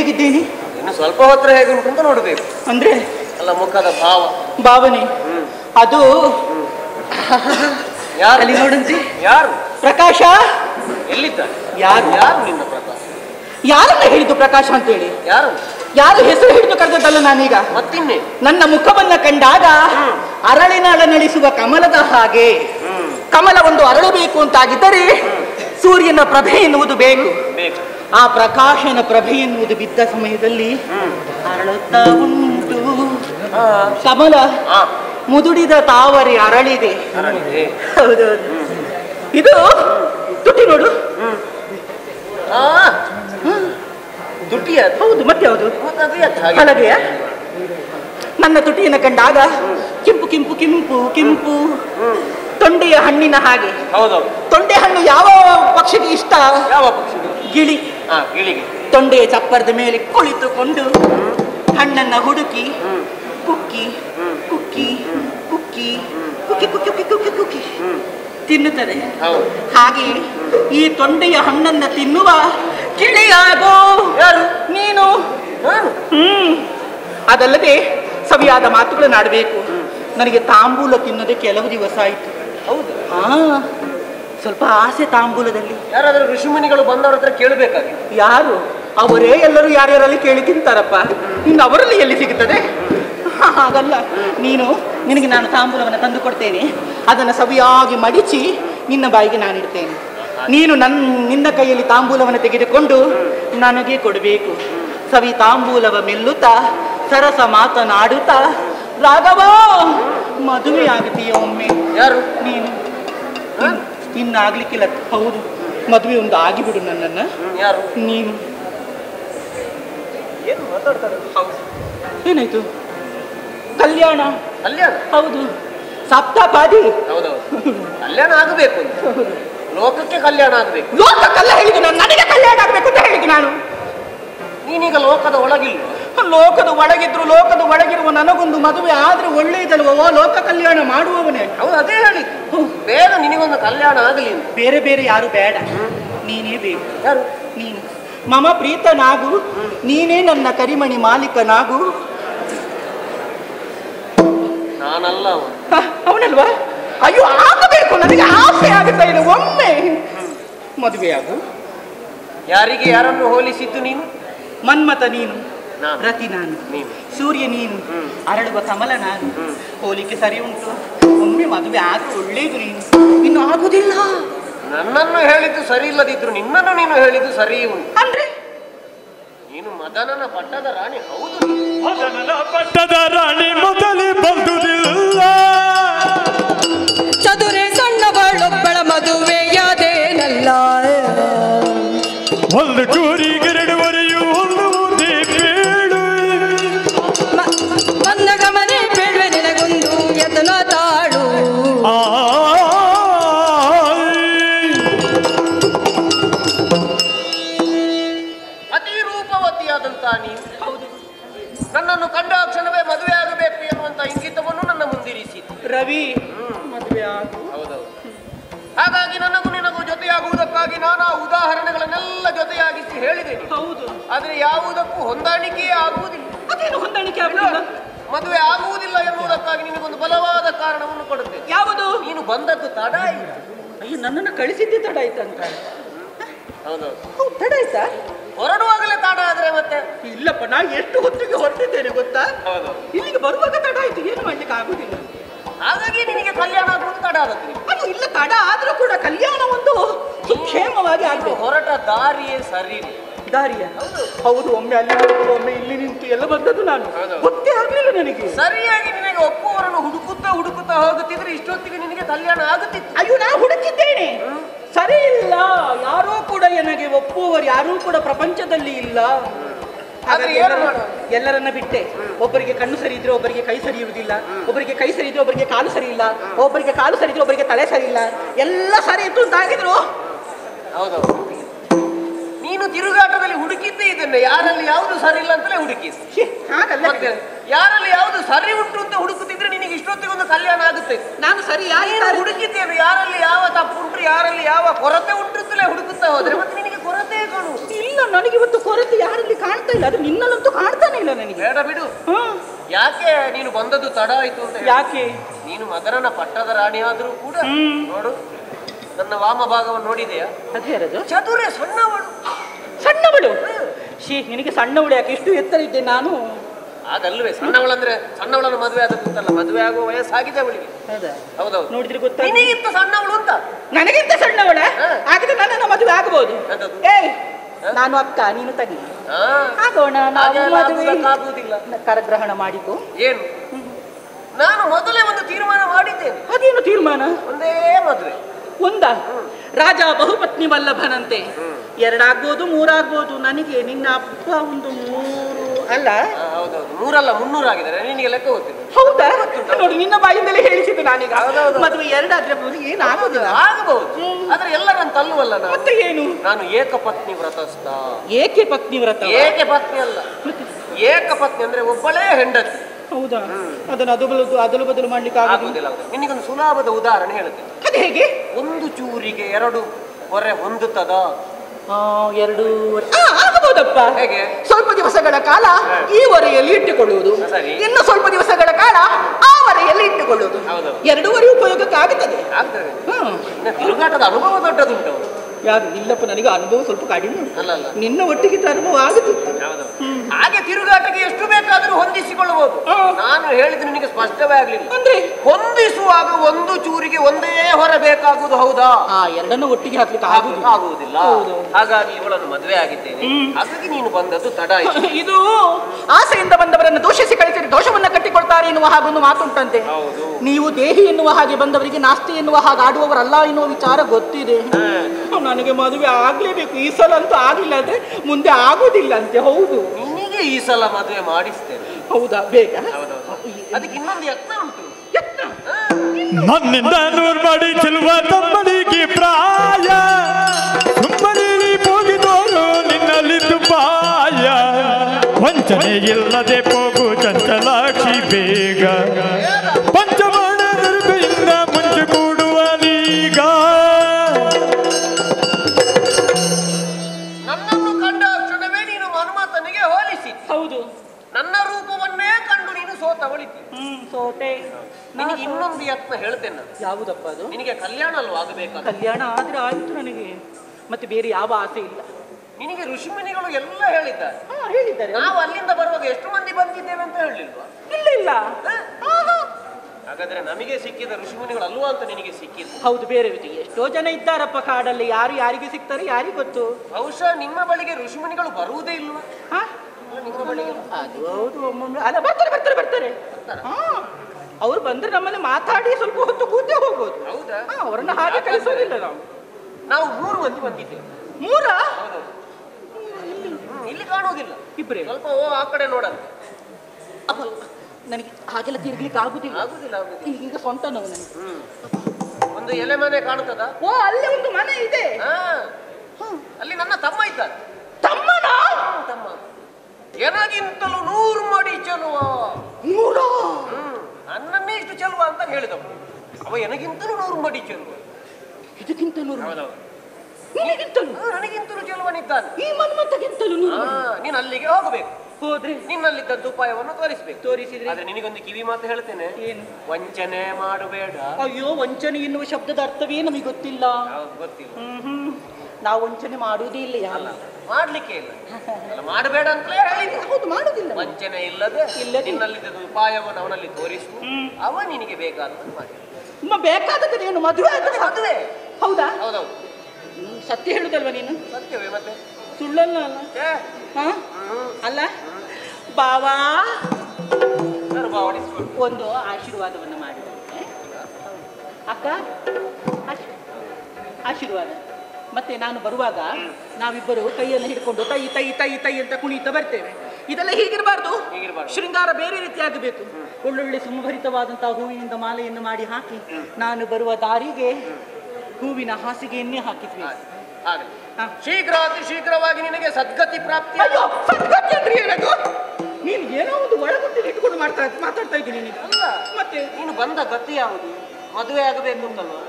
ಹೇಗಿದ್ದೇನೆ? ಇನ್ನು ಸ್ವಲ್ಪ ಹೊತ್ರ ಹೇಗೆ ಉಂಟು ಅಂತ ನೋಡಬೇಕು. ಅಂದ್ರೆ? ಅಲ್ಲ ಮುಖದ ಭಾವ. ಭಾವನೆ. ಅದು? ಯಾರು? ಅಲ್ಲಿ ನೋಡಂತೆ. ಯಾರು? ಪ್ರಕಾಶ? ಎಲ್ಲಿದ್ದ ಯಾರು? ಯಾರು ನಿನ್ನ ಪ್ರಕಾಶ? ಯಾರನ್ನ ಹೇಳಿದ್ದು ಪ್ರಕಾಶ ಅಂತ ಹೇಳಿ ಯಾರು? ಯಾರು ಹೆಸರು ಹಿಡಿದು ಕರೆದದ್ದಲ್ಲ ನಾನೀಗ? ಮತ್ತಿನ್ನೆ? ನನ್ನ ಮುಖವನ್ನ ಕಂಡಾಗ ಅರಳಿನ ನಡೆಸುವ ಕಮಲದ ಹಾಗೆ ಕಮಲ ಒಂದು ಅರಳಬೇಕು ಅಂತಾಗಿದ್ದರೆ ಸೂರ್ಯನ ಪ್ರಭೆ ಎನ್ನುವುದು ಬೇಕು. ಆ ಪ್ರಕಾಶನ ಪ್ರಭೆ ಎನ್ನುವುದು ಬಿದ್ದ ಸಮಯದಲ್ಲಿ ಅರಳುತ್ತಾ ಉಂಟು. ಸಮಲ ಕಮಲ ಮುದುಡಿದ ತಾವರೆ ಅರಳಿದೆ. ಹೌದೌದು ಇದು ತುಟಿ ನೋಡು. ತುಟಿಯ ದುಡ್ಡಿಯ ಹೌದು ಮತ್ತೆ ಹೌದು ಹಲಗೆಯ ನನ್ನ ತುಟಿಯನ್ನು ಕಂಡಾಗ ಕೆಂಪು ಕೆಂಪು ಕೆಂಪು ಕೆಂಪು. ತೊಂಡೆಯ ಹಣ್ಣಿನ ಹಾಗೆ. ಹೌದೌದು ತೊಂಡೆ ಹಣ್ಣು ಯಾವ ಪಕ್ಷಿಗೆ ಇಷ್ಟ? ಯಾವ ಪಕ್ಷಿ ಗಿಳಿ. ಗಿಳಿಗೆ ತೊಂಡೆಯ ಚಪ್ಪರದ ಮೇಲೆ ಕುಳಿತುಕೊಂಡು ಹಣ್ಣನ್ನ ಹುಡುಕಿ ಕುಕ್ಕಿ ಕುಕ್ಕಿ ಕುಕ್ಕಿ ಕುಕ್ಕಿ ಕುಕ್ಕಿ ಕುಕ್ಕಿ ಕುಕ್ಕಿ ಕುಕ್ಕಿ ತಿನ್ನುತ್ತದೆ. ಹಾಗೆ ಈ ತೊಂಡೆಯ ಹಣ್ಣನ್ನ ತಿನ್ನುವ ಗಿಳಿಯಾಗೋ ಯಾರು? ನೀನು. ಹ್ಮ್. ಅದಲ್ಲದೆ ಸವಿಯಾದ ಮಾತುಗಳನ್ನಾಡಬೇಕು ನನಗೆ ತಾಂಬೂಲ ತಿನ್ನದೆ ಕೆಲವು ದಿವಸ ಆಯಿತು. ಹೌದು. ಹಾ ಸ್ವಲ್ಪ ಆಸೆ ತಾಂಬೂಲದಲ್ಲಿ. ಯಾರಾದರೂ ಋಷಿಮುನಿಗಳು ಬಂದವ್ರ ಹತ್ರ ಯಾರು? ಅವರೇ ಎಲ್ಲರೂ ಯಾರ್ಯಾರಲ್ಲಿ ಕೇಳಿ ತಿಂತಾರಪ್ಪ. ಇನ್ನು ಅವರಲ್ಲಿ ಎಲ್ಲಿ ಸಿಗುತ್ತದೆ? ಹಾಗಲ್ಲ. ನೀನು ನಿನಗೆ ನಾನು ತಾಂಬೂಲವನ್ನು ತಂದು ಕೊಡ್ತೇನೆ. ಅದನ್ನು ಸವಿಯಾಗಿ ಮಡಿಚಿ ನಿನ್ನ ಬಾಯಿಗೆ ನಾನು ಇಡ್ತೇನೆ. ನೀನು ನನ್ನ ನಿನ್ನ ಕೈಯಲ್ಲಿ ತಾಂಬೂಲವನ್ನು ತೆಗೆದುಕೊಂಡು ನನಗೆ ಕೊಡಬೇಕು. ಸವಿ ತಾಂಬೂಲವ ಮೆಲ್ಲುತ್ತಾ ಸರಸ ಮಾತನಾಡುತ್ತಾ ರಾಘವ ಮದುವೆ ಆಗುತ್ತೀಯ ಒಮ್ಮೆ. ಯಾರು? ನೀನು. ಇನ್- ಆಗ್ಲಿಕ್ಕಿಲ್ಲ ಹೌದು ಮದುವೆ ಒಂದು ಆಗಿಬಿಡು ನನ್ನನ್ನು. ಯಾರು? ನೀನು. ಏನು ಮಾತಾಡ್ತಾರೆ ಏನಾಯ್ತು? ಕಲ್ಯಾಣ. ಕಲ್ಯಾಣ? ಹೌದು. ಸಪ್ತಾಪಾದಿ. ಹೌದೌದು. ಕಲ್ಯಾಣ ಆಗಬೇಕು ಲೋಕಕ್ಕೆ ಕಲ್ಯಾಣ ಆಗಬೇಕು. ಲೋಕಕ್ಕೆಲ್ಲ ಹೇಳಿದ್ದು ನಾನು. ನನಗೆ ಕಲ್ಯಾಣ ಆಗಬೇಕು ಅಂತ ಹೇಳಿದ್ದು ನಾನು. ನೀನೀಗ ಲೋಕದ ಒಳಗಿಲ್ಲ ಲೋಕದ ಒಳಗಿದ್ರು ಲೋಕದ ಒಳಗಿರುವ ನನಗೊಂದು ಮದುವೆ ಆದ್ರೆ ಒಳ್ಳೆಯದಲ್ವ ಲೋಕ ಕಲ್ಯಾಣ ಮಾಡುವವನೇ. ಹೌದು ಅದೇ ಹೇಳಿ. ಬೇಡ ನಿನಗೊಂದು ಕಲ್ಯಾಣ ಆಗಲಿ ಬೇರೆ ಬೇರೆ ಯಾರು ಬೇಡ. ನೀನೇ ಬೇಕು. ಯಾರು? ನೀನು. ಮಮ ಪ್ರೀತನಾಗು. ನೀನೇ ನನ್ನ ಕರಿಮಣಿ ಮಾಲೀಕನಾಗು. ನಾನಲ್ಲ ಅವನು. ಅವನಲ್ವಾ? ಅಯ್ಯೋ ಆಗಬೇಕು. ನನಗೆ ಆಸೆ ಆಗುತ್ತಾ. ಇದೆ ಒಮ್ಮೆ. ಮದುವೆಯಾಗು. ಯಾರಿಗೆ ಯಾರನ್ನು ಹೋಲಿಸಿದ್ದು ನೀನು? ಮನ್ಮತ ನಾನು. ರತಿ ನಾನು. ನೀನು. ಸೂರ್ಯ ನೀನು. ಅರಳುವ ಕಮಲ ನಾನು. ಹೋಲಿಕೆ ಸರಿ ಉಂಟು. ಒಮ್ಮೆ ಮದುವೆ ಆದ್ರೆ ಒಳ್ಳೇದು ನೀನು. ಇನ್ನು ಆಗುದಿಲ್ಲ. ನನ್ನನ್ನು ಹೇಳಿದ್ದು ಸರಿ ಇಲ್ಲದಿದ್ರು ನಿನ್ನನ್ನು ನೀನು ಹೇಳಿದ್ದು ಸರಿ ಉಂಟು. ಅಂದ್ರೆ? ನೀನು ಮದನನ ಪಟ್ಟದ ರಾಣಿ ಹೌದು ನೀನು. ಮದನನ ಪಟ್ಟದ ರಾಣಿ ಮೊದಲೇ ಬಂದುದಿಲ್ಲ ರವಿ. ಮದುವೆ ಆಗು ಹಾಗಾಗಿ ನನಗೂ ನಿನಗೂ ಜೊತೆಯಾಗುವುದಕ್ಕಾಗಿ ನಾನಾ ಉದಾಹರಣೆಗಳನ್ನೆಲ್ಲ ಜೊತೆಯಾಗಿಸಿ ಹೇಳಿದ್ದೇನೆ ಹೌದು. ಆದರೆ ಯಾವುದಕ್ಕೂ ಹೊಂದಾಣಿಕೆ ಆಗುವುದಿಲ್ಲ. ಅದೇನು ಹೊಂದಾಣಿಕೆ ಆಗುವುದಿಲ್ಲ ಮದುವೆ ಆಗುವುದಿಲ್ಲ ಎನ್ನುವುದಕ್ಕಾಗಿ ನಿನಗೊಂದು ಬಲವಾದ ಕಾರಣವನ್ನು ಕೊಡುತ್ತೆ ಯಾವುದು? ನೀನು ಬಂದದ್ದು ತಡ ಇಲ್ಲ. ಅಯ್ಯೋ ನನ್ನನ್ನು ಕಳಿಸಿದ್ದೆ ತಡ ಅಂತ. ಹೌದೌದು ಹೌದು, ತಡ ಆಯ್ತಾ? ಹೊರಡುವಾಗಲೇ ತಡ ಆದ್ರೆ ಮತ್ತೆ? ಇಲ್ಲಪ್ಪ ನಾ ಎಷ್ಟು ಹೊತ್ತಿಗೆ ಹೊರಟಿದ್ದೇನೆ ಗೊತ್ತಾ? ಇಲ್ಲಿಗೆ ಬರುವಾಗ ತಡ ಆಯ್ತು ಏನು ಮಾಡ್ಲಿಕ್ಕೆ ಆಗುದಿಲ್ಲ ಹಾಗಾಗಿ ನಿನಗೆ ಕಲ್ಯಾಣ ಆಗುವುದು ತಡ ಆಗುತ್ತೆ. ಅದು ಇಲ್ಲ ತಡ ಆದರೂ ಕೂಡ ಕಲ್ಯಾಣ ಒಂದು ಸುಕ್ಷೇಮವಾಗಿ ಆಗಿದೆ ಹೊರಟ ದಾರಿಯೇ ಸರಿ. ದಾರಿಯ? ಹೌದು. ಒಮ್ಮೆ ಅಲ್ಲಿ ಒಮ್ಮೆ ಇಲ್ಲಿ ನಿಂತು ಎಲ್ಲ ಬಂದದ್ದು ನಾನು. ಗೊತ್ತೇ ಆಗ್ಲಿಲ್ಲ ನನಗೆ. ಸರಿಯಾಗಿ ನಿನಗೆ ಒಪ್ಪುವವರನ್ನು ಹುಡುಕುತ್ತಾ ಹುಡುಕುತ್ತಾ ಹೋಗುತ್ತಿದ್ರೆ ಇಷ್ಟೊತ್ತಿಗೆ ನಿನಗೆ ಕಲ್ಯಾಣ ಆಗುತ್ತಿತ್ತು. ಅಯ್ಯೋ ನಾ ಹುಡುಕಿದ್ದೇನೆ. ಸರಿ ಇಲ್ಲ ಯಾರೂ ಕೂಡ ನನಗೆ ಒಪ್ಪುವವರು ಯಾರೂ ಕೂಡ ಪ್ರಪಂಚದಲ್ಲಿ ಇಲ್ಲ. ಎಲ್ಲರನ್ನ ಬಿಟ್ಟೆ. ಒಬ್ಬರಿಗೆ ಕಣ್ಣು ಸರಿ ಇದ್ರೆ ಒಬ್ಬರಿಗೆ ಕೈ ಸರಿ ಇರುವುದಿಲ್ಲ. ಒಬ್ಬರಿಗೆ ಕೈ ಸರಿ ಇದ್ರೆ ಒಬ್ಬರಿಗೆ ಕಾಲು ಸರಿ ಇಲ್ಲ. ಒಬ್ಬರಿಗೆ ಕಾಲು ಸರಿ ಇದ್ರೆ ಒಬ್ಬರಿಗೆ ತಲೆ ಸರಿ ಇಲ್ಲ. ಎಲ್ಲ ಸರಿ ಇತ್ತು ಅಂತ ಆಗಿದ್ರು. ಹೌದೌದು. ನೀನು ತಿರುಗಾಟದಲ್ಲಿ ಹುಡುಕಿದ್ದೆ ಇದನ್ನ. ಯಾರಲ್ಲಿ ಯಾವುದು ಸರಿ ಇಲ್ಲ ಅಂತಲೇ ಹುಡುಕಿ. ಯಾರಲ್ಲಿ ಯಾವುದು ಸರಿ ಉಂಟು ಅಂತ ಹುಡುಕುತ್ತಿದ್ರೆ ನಿನಗೆ ಇಷ್ಟೊತ್ತಿಗೊಂದು ಕಲ್ಯಾಣ ಆಗುತ್ತೆ. ನಾನು ಸರಿ ಯಾರು ಹುಡುಕಿದ್ದೇನೆ ಯಾರಲ್ಲಿ ಯಾವ ತಪ್ಪು ಉಂಟು ಯಾರಲ್ಲಿ ಯಾವ ಕೊರತೆ ಉಂಟು ಅಂತಲೇ ಹುಡುಕುತ್ತಾ ಹೋದ್ರೆ. ಮತ್ತೆ ನಿನಗೆ ಕೊರತೆ ಕಾಣುವುದು ಇಲ್ಲ ನನಗೆ ಇವತ್ತು ಕೊರತೆ ಯಾರಲ್ಲಿ ಕಾಣ್ತಾ ಇಲ್ಲ. ಅದು ನಿನ್ನಲ್ಲಂತೂ ಕಾಣ್ತಾನೆ ಇಲ್ಲ ನನಗೆ. ಬೇಡ ಬಿಡು. ಹ್ಮ್ ಯಾಕೆ ನೀನು ಬಂದದ್ದು ತಡ ಆಯ್ತು ಅಂತ ಹೇಳು. ಯಾಕೆ? ನೀನು ಮದರನ ಪಟ್ಟದ ರಾಣಿ ಆದರೂ ಕೂಡ ಹ್ಮ್. ನೋಡು. ನನ್ನ ವಾಮ ಭಾಗವನ್ನು ನೋಡಿದೆಯಾ? ಅದೇ ಯಾರದು ಚದುರೆ ಸಣ್ಣವಳು. ಸಣ್ಣವಳು? ಶೀ ನಿನಗೆ ಸಣ್ಣವಳು ಯಾಕೆ? ಇಷ್ಟು ಎತ್ತರ ಇದ್ದೆ ನಾನು. ಆಗಲ್ವೇ ಸಣ್ಣವಳಂದ್ರೆ ಸಣ್ಣವಳನ್ನು ಮದುವೆ ಆದಕ್ಕಂತಲ್ಲ ಮದುವೆ ಆಗುವ ವಯಸ್ಸಾಗಿದೆ ಅವಳಿಗೆ. ಹೌದಾ? ಹೌದೌದು. ನೋಡಿದ್ರೆ ಗೊತ್ತಿಂತ ನಿನಗಿಂತ ಸಣ್ಣವಳು ಅಂತ ನನಗಿಂತ ಸಣ್ಣವಳ? ಹಾಗಿದ್ರೆ ನನ್ನ ನನ್ನನ್ನ ಮದುವೆ ಆಗಬಹುದು? ಏಯ್ ನಾನು ಅಕ್ಕ ನೀನು ತಗಿ. ಆಗೋಣ ನಾವು ಮದುವೆ. ಕರಗ್ರಹಣ ಮಾಡಿದ್ದು. ಏನು? ನಾನು ಮೊದಲೇ ಒಂದು ತೀರ್ಮಾನ ಮಾಡಿದ್ದೇನೆ. ಅದೇನು ತೀರ್ಮಾನ? ಒಂದೇ ಮದುವೆ. ಒಂದ ರಾಜ ಬಹುಪತ್ನಿ ವಲ್ಲಭನಂತೆ. ಎರಡಾಗ್ಬೋದು ಮೂರಾಗ್ಬೋದು ನನಗೆ ನಿನ್ನ ಅಪ್ಪ ಒಂದು ಮೂರು ಅಲ್ಲ? ಮೂರಲ್ಲ ಮುನ್ನೂರು ಆಗಿದ್ದಾರೆ ನಿನಗೆ ಲೆಕ್ಕ ಗೊತ್ತಿದೆ. ಹೌದಾ? ನೋಡಿ ನಿನ್ನ ಬಾಯಿಂದಲೇ ಹೇಳಿಸಿದ್ದು ನಾನೀಗ. ಮದುವೆ ಎರಡಾದ್ರೆ ಬೋದು ಏನಾಗೋದಿಲ್ಲ ಆಗಬಹುದು. ಆದ್ರೆ ಎಲ್ಲರನ್ನು ತಲ್ಲುವಲ್ಲ ನಾನು. ಮತ್ತೆ ಏನು? ನಾನು ಏಕಪತ್ನಿ ವ್ರತಸ್ಥ. ಏಕೆ ಪತ್ನಿ ವ್ರತ ಏಕೆ ಪತ್ನಿ ಅಲ್ಲ? ಏಕಪತ್ನಿ ಅಂದ್ರೆ ಒಬ್ಬಳೇ ಹೆಂಡತಿ. ಹೌದಾ? ಅದನ್ನು ಅದು ಬದಲು ಅದಲು ಬದಲು ಮಾಡ್ಲಿಕ್ಕೆ ಆಗುದಿಲ್ಲ. ನಿನಗೊಂದು ಸುಲಭದ ಉದಾಹರಣೆ ಹೇಳುತ್ತೇನೆ ಅದು ಹೇಗೆ? ಒಂದು ಚೂರಿಗೆ ಎರಡು ಹೊರೆ ಹೊಂದುತ್ತದ? ಆ, ಎರಡು ಆಗಬಹುದಪ್ಪ. ಹೇಗೆ? ಸ್ವಲ್ಪ ದಿವಸಗಳ ಕಾಲ ಈ ಹೊರೆಯಲ್ಲಿ ಇಟ್ಟುಕೊಳ್ಳುವುದು. ಇನ್ನು ಸ್ವಲ್ಪ ದಿವಸಗಳ ಕಾಲ ಆ ಹೊರೆಯಲ್ಲಿ ಇಟ್ಟುಕೊಳ್ಳುವುದು. ಹೌದು. ಎರಡೂವರೆ ಹ್ಮ್. ಇನ್ನು ತಿರುಗಾಟದ ಅನುಭವ ದೊಡ್ಡದುಂಟು. ಯಾರು ಇಲ್ಲಪ್ಪ ನನಗೆ ಅನುಭವ ಸ್ವಲ್ಪ ಕಡಿಮೆ ಉಂಟು. ನಿನ್ನ ಒಟ್ಟಿಗೆ ಅನುಭವ ಆಗುತ್ತಿತ್ತು. ಹಾಗೆ ತಿರುಗಾಟಕ್ಕೆ ಎಷ್ಟು ಬೇಕಾದರೂ ಹೊಂದಿಸಿಕೊಳ್ಳಬಹುದು. ನಾನು ಹೇಳಿದ್ರೆ ನಿನಗೆ ಸ್ಪಷ್ಟವೇ ಆಗ್ಲಿಲ್ಲ. ಅಂದ್ರೆ? ಹೊಂದಿಸುವಾಗ ಒಂದು ಚೂರಿಗೆ ಒಂದೇ ಹೊರ ಬೇಕಾಗುವುದು ಹೌದಾ? ಆ ಎರಡನ್ನು ಒಟ್ಟಿಗೆ ಹಾಕ್ಲಿಕ್ಕೆ ಆಗುದು ಆಗುವುದಿಲ್ಲ. ಹಾಗಾಗಿ ಇವಳನ್ನು ಮದುವೆ ಆಗಿದ್ದೇನೆ. ಹಾಗಾಗಿ ನೀನು ಬಂದದ್ದು ತಡ ಇದು. ಆಸೆಯಿಂದ ಬಂದವರನ್ನು ದೋಷಿಸಿ ಕಳಿಸಿರಿ ದೋಷವನ್ನ ಕಟ್ಟಿಕೊಳ್ತಾರೆ ಎನ್ನುವ ಹಾಗೊಂದು ಮಾತುಂಟಂತೆ. ಹೌದು. ನೀವು ದೇಹಿ ಎನ್ನುವ ಹಾಗೆ ಬಂದವರಿಗೆ ನಾಸ್ತಿ ಎನ್ನುವ ಹಾಗೆ ಆಡುವವರಲ್ಲ ಎನ್ನುವ ವಿಚಾರ ಗೊತ್ತಿದೆ. ನನಗೆ ಮದುವೆ ಆಗ್ಲೇಬೇಕು. ಈ ಸಲ ಅಂತೂ ಆಗಿಲ್ಲ ಅಂದ್ರೆ ಮುಂದೆ ಆಗೋದಿಲ್ಲ ಅಂತೆ ಹೌದು. ನಿಮಗೆ ಈ ಸಲ ಮದುವೆ ಮಾಡಿಸ್ತೇನೆ. ಹೌದಾ? ಬೇಗ? ಅದಕ್ಕೆ ಇನ್ನೊಂದು ಯತ್ನ ಉಂಟು. ನನ್ನಿಂದ ನೂರ್ ಮಾಡಿ ಚೆಲುವ ತಮ್ಮನಿಗೆ ಪ್ರಾಯ. ಸುಮ್ಮನೆ ಹೋಗಿದೋರು ನಿನ್ನಲ್ಲಿ ತುಪಾಯ. ವಂಚನೆ ಇಲ್ಲದೆ ಹೋಗು ಚಂಚಲಾಕ್ಷಿ ಬೇಗ. ಯತ್ನ ಹೇಳ್ತೇನೆ ನಾನು. ಯಾವುದಪ್ಪ ಅದು? ನಿನಗೆ ಕಲ್ಯಾಣ ಅಲ್ವಾ ಆಗಬೇಕು ಕಲ್ಯಾಣ ಆದ್ರೆ ಆಯ್ತು ನನಗೆ. ಮತ್ತೆ ಬೇರೆ ಯಾವ ಆಸೆ ಇಲ್ಲ. ನಿನಗೆ ಋಷಿಮುನಿಗಳು ಎಲ್ಲ ಹೇಳಿದ್ದಾರೆ. ಹಾ ಹೇಳಿದ್ದಾರೆ. ನಾವು ಅಲ್ಲಿಂದ ಬರುವಾಗ ಎಷ್ಟು ಮಂದಿ ಬಂದಿದ್ದೇವೆ ಅಂತ ಹೇಳಿಲ್ವಾ ಇಲ್ಲ. ಹಾಗಾದ್ರೆ ನಮಗೆ ಸಿಕ್ಕಿದ ಋಷಿಮುನಿಗಳು ಅಲ್ವಾ ಅಂತ ನಿನಗೆ ಸಿಕ್ಕಿದ್ದು? ಹೌದು ಬೇರೆ ರೀತಿ. ಎಷ್ಟೋ ಜನ ಇದ್ದಾರಪ್ಪ ಕಾಡಲ್ಲಿ. ಯಾರು ಯಾರಿಗೆ ಸಿಗ್ತಾರೆ ಯಾರಿಗೆ ಗೊತ್ತು? ಬಹುಶಃ ನಿಮ್ಮ ಬಳಿಗೆ ಋಷಿಮುನಿಗಳು ಬರುವುದೇ ಇಲ್ವಾ? ಹಾ? ನಿಮ್ಮ ಬಳಿಗೆ? ಅದು ಹೌದು ಒಮ್ಮೊಮ್ಮೆ. ಅಲ್ಲ ಬರ್ತಾರೆ ಬರ್ತಾರೆ. ಬರ್ತಾರೆ. ಹಾ. ಅವ್ರು ಬಂದ್ರೆ ನಮ್ಮಲ್ಲಿ ಮಾತಾಡಿ ಸ್ವಲ್ಪ ಹೊತ್ತು ಕೂತೇ ಹೋಗೋದು ಹೌದಾ? ಅವರನ್ನ ಹಾಗೆ ಕಳಿಸೋದಿಲ್ಲ ನಾವು. ನಾವು ಮೂರು ಮಂದಿ ಬಂದಿದ್ದೇವೆ. ಮೂರ? ಇಲ್ಲಿ ಕಾಣೋದಿಲ್ಲ ಇಬ್ಬರೇ ಸ್ವಲ್ಪ ಓ ಆ ಕಡೆ ನೋಡಲ್ಲ ಅಪ್ಪ, ನನಗೆ ಹಾಗೆಲ್ಲ ತಿರ್ಗ್ಲಿಕ್ಕೆ ಆಗುದಿಲ್ಲ. ಆಗುದಿಲ್ಲ ಆಗುದಿಲ್ಲ. ಈಗ ಸ್ವಂತ ನೋವು ನನಗೆ. ಒಂದು ಎಲೆ ಮನೆ ಕಾಣುತ್ತದ ಓ ಅಲ್ಲಿ ಒಂದು ಮನೆ ಇದೆ. ಹಾ. ಅಲ್ಲಿ ನನ್ನ ತಮ್ಮ ಇದ್ದಾನೆ ತಮ್ಮನ? ತಮ್ಮ. ಎನಗಿಂತಲೂ ನೂರು ಮಡಿ ಚೆಲುವ. ನೂರ? ನನ್ನನ್ನೇ ಇಷ್ಟು ಚೆಲುವ ಅಂತ ಹೇಳಿದವ ಅವ ಎನಗಿಂತಲೂ ನೂರು ಮಡಿ ಚೆಲುವ. ಇದಕ್ಕಿಂತ ನೂರು ಹೌದೌದು. ನಿನಗಿಂತಲೂ? ನನಗಿಂತಲೂ ಚೆಲುವನಿದ್ದಾನೆ. ಈ ಮನ್ಮಂತಗಿಂತಲೂ ನೀನು ಅಲ್ಲಿಗೆ ಹೋಗಬೇಕು. ಹೋದ್ರೆ? ನಿನ್ನಲ್ಲಿದ್ದಂತ ಉಪಾಯವನ್ನು ತೋರಿಸ್ಬೇಕು. ತೋರಿಸಿದ್ರೆ? ಆದ್ರೆ ನಿನಗೊಂದು ಕಿವಿ ಮಾತು ಹೇಳ್ತೇನೆ. ವಂಚನೆ ಮಾಡಬೇಡ. ಅಯ್ಯೋ ವಂಚನೆ ಎನ್ನುವ ಶಬ್ದದ ಅರ್ಥವೇ ನಮಗೆ ಗೊತ್ತಿಲ್ಲ. ಗೊತ್ತಿಲ್ಲ. ಹ್ಮ್ ಹ್ಮ್. ನಾವು ವಂಚನೆ ಮಾಡುವುದೇ ಇಲ್ಲ ಯಾರು? ಮಾಡ್ಲಿಕ್ಕೆ ಇಲ್ಲ. ಅಲ್ಲ ಮಾಡಬೇಡ ಅಂತಲೇ ಹೌದು ಮಾಡುವುದಿಲ್ಲ ವಂಚನೆ ಇಲ್ಲದೆ ಇಲ್ಲದೆ. ನಿನ್ನಲ್ಲಿದ್ದ ಉಪಾಯವನ್ನು ಅವನಲ್ಲಿ ತೋರಿಸು. ಅವ ನಿನಗೆ ಬೇಕಾದದ್ದು ಮಾಡಿ ನಿಮ್ಮ ಬೇಕಾದದ್ದು ನೀನು ಮದುವೆ ಆದ್ರೆ ಮದುವೆ ಹೌದಾ? ಹೌದೌದು. ಹ್ಮ್, ಸತ್ಯ ಹೇಳುದಲ್ವಾ ನೀನು? ಸತ್ಯವೇ ಮತ್ತೆ? ಸುಳ್ಳಲ್ಲ ಅಲ್ಲ? ಛೇ, ಹಾ? ಹ್ಮ್. ಅಲ್ಲ? ಬಾವಾ. ನಾನು ಒಂದು ಆಶೀರ್ವಾದವನ್ನು ಮಾಡಿದ ಅಕ್ಕ ಆಶ್- ಆಶೀರ್ವಾದ. ಮತ್ತೆ ನಾನು ಬರುವಾಗ ನಾವಿಬ್ಬರು ಕೈಯನ್ನು ಹಿಡ್ಕೊಂಡು ತೈ ತೈ ತೈ ತೈ ಅಂತ ಕುಣಿತಾ ಬರ್ತೇವೆ. ಇದೆಲ್ಲ ಹೀಗಿರಬಾರ್ದು. ಶೃಂಗಾರ ಬೇರೆ ರೀತಿ ಆಗಬೇಕು. ಒಳ್ಳೊಳ್ಳೆ ಸುಮಭರಿತವಾದಂತಹ ಹೂವಿನಿಂದ ಮಾಲೆಯನ್ನು ಮಾಡಿ ಹಾಕಿ ನಾನು ಬರುವ ದಾರಿಗೆ ಹೂವಿನ ಹಾಸಿಗೆಯನ್ನೇ ಹಾಕಿದ್ವಿ. ಶೀಘ್ರ ಅತಿ ಶೀಘ್ರವಾಗಿ ನಿನಗೆ ಸದ್ಗತಿ ಪ್ರಾಪ್ತಿ ಸದ್ಗತಿ ಅಂದ್ರೆ ಏನದು? ನೀನು ಏನೋ ಒಂದು ಒಳಗುಟ್ಟಿಗೆ ಇಟ್ಕೊಂಡು ಮಾಡ್ತಾ ಮಾತಾಡ್ತಾ ಇದ್ದೀನಿ ಮತ್ತೆ ನೀನು ಬಂದ ಗತಿ ಯಾವುದು? ಮದುವೆ ಆಗಬೇಕು ಅಂತಲ್ವಾ?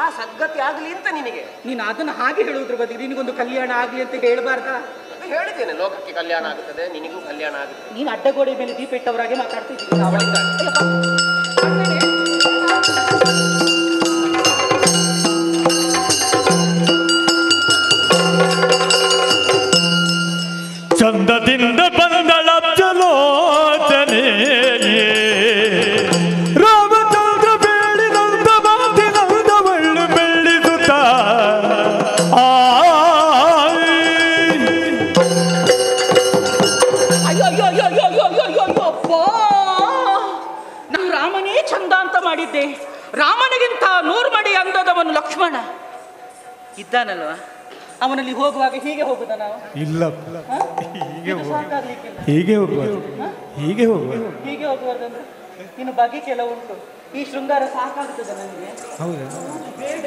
ಆ ಸದ್ಗತಿ ಆಗಲಿ ಅಂತ ನಿನಗೆ. ನೀನು ಅದನ್ನ ಹಾಗೆ ಹೇಳುದ್ರ ಬದಲು ನಿನಗೊಂದು ಕಲ್ಯಾಣ ಆಗ್ಲಿ ಅಂತ ಹೇಳ್ಬಾರ್ದಾ? ಹೇಳಿದ್ದೇನೆ ಲೋಕಕ್ಕೆ ಕಲ್ಯಾಣ ಆಗುತ್ತದೆ ನಿನಗೂ ಕಲ್ಯಾಣ ಆಗುತ್ತೆ. ನೀನು ಅಡ್ಡಗೋಡೆ ಮೇಲೆ ದೀಪ ಇಟ್ಟವರಾಗೆ ಮಾತಾಡ್ತಿದ್ದೀನಿ ಚಂದದಿಂದ ಅಂದದವನು ಇದ್ದಾನಲ್ವ? ಅವನಲ್ಲಿ ಹೋಗುವಾಗ ಹೀಗೆ ಹೋಗುದ ನಾವು? ಇಲ್ಲ? ಹೀಗೆ ಹೋಗು ಹೋಗುವುದು ಹೀಗೆ ಹೋಗುವುದು ಹೀಗೆ ಹೋಗುವುದಂದ್ರೆ ಇನ್ನು ಬಗೆ ಕೆಲವು ಉಂಟು. ಈ ಶೃಂಗಾರ ಸಾಕಾಗುತ್ತದೆ ನನಗೆ? ಹೌದಾ? ಬೇಡ.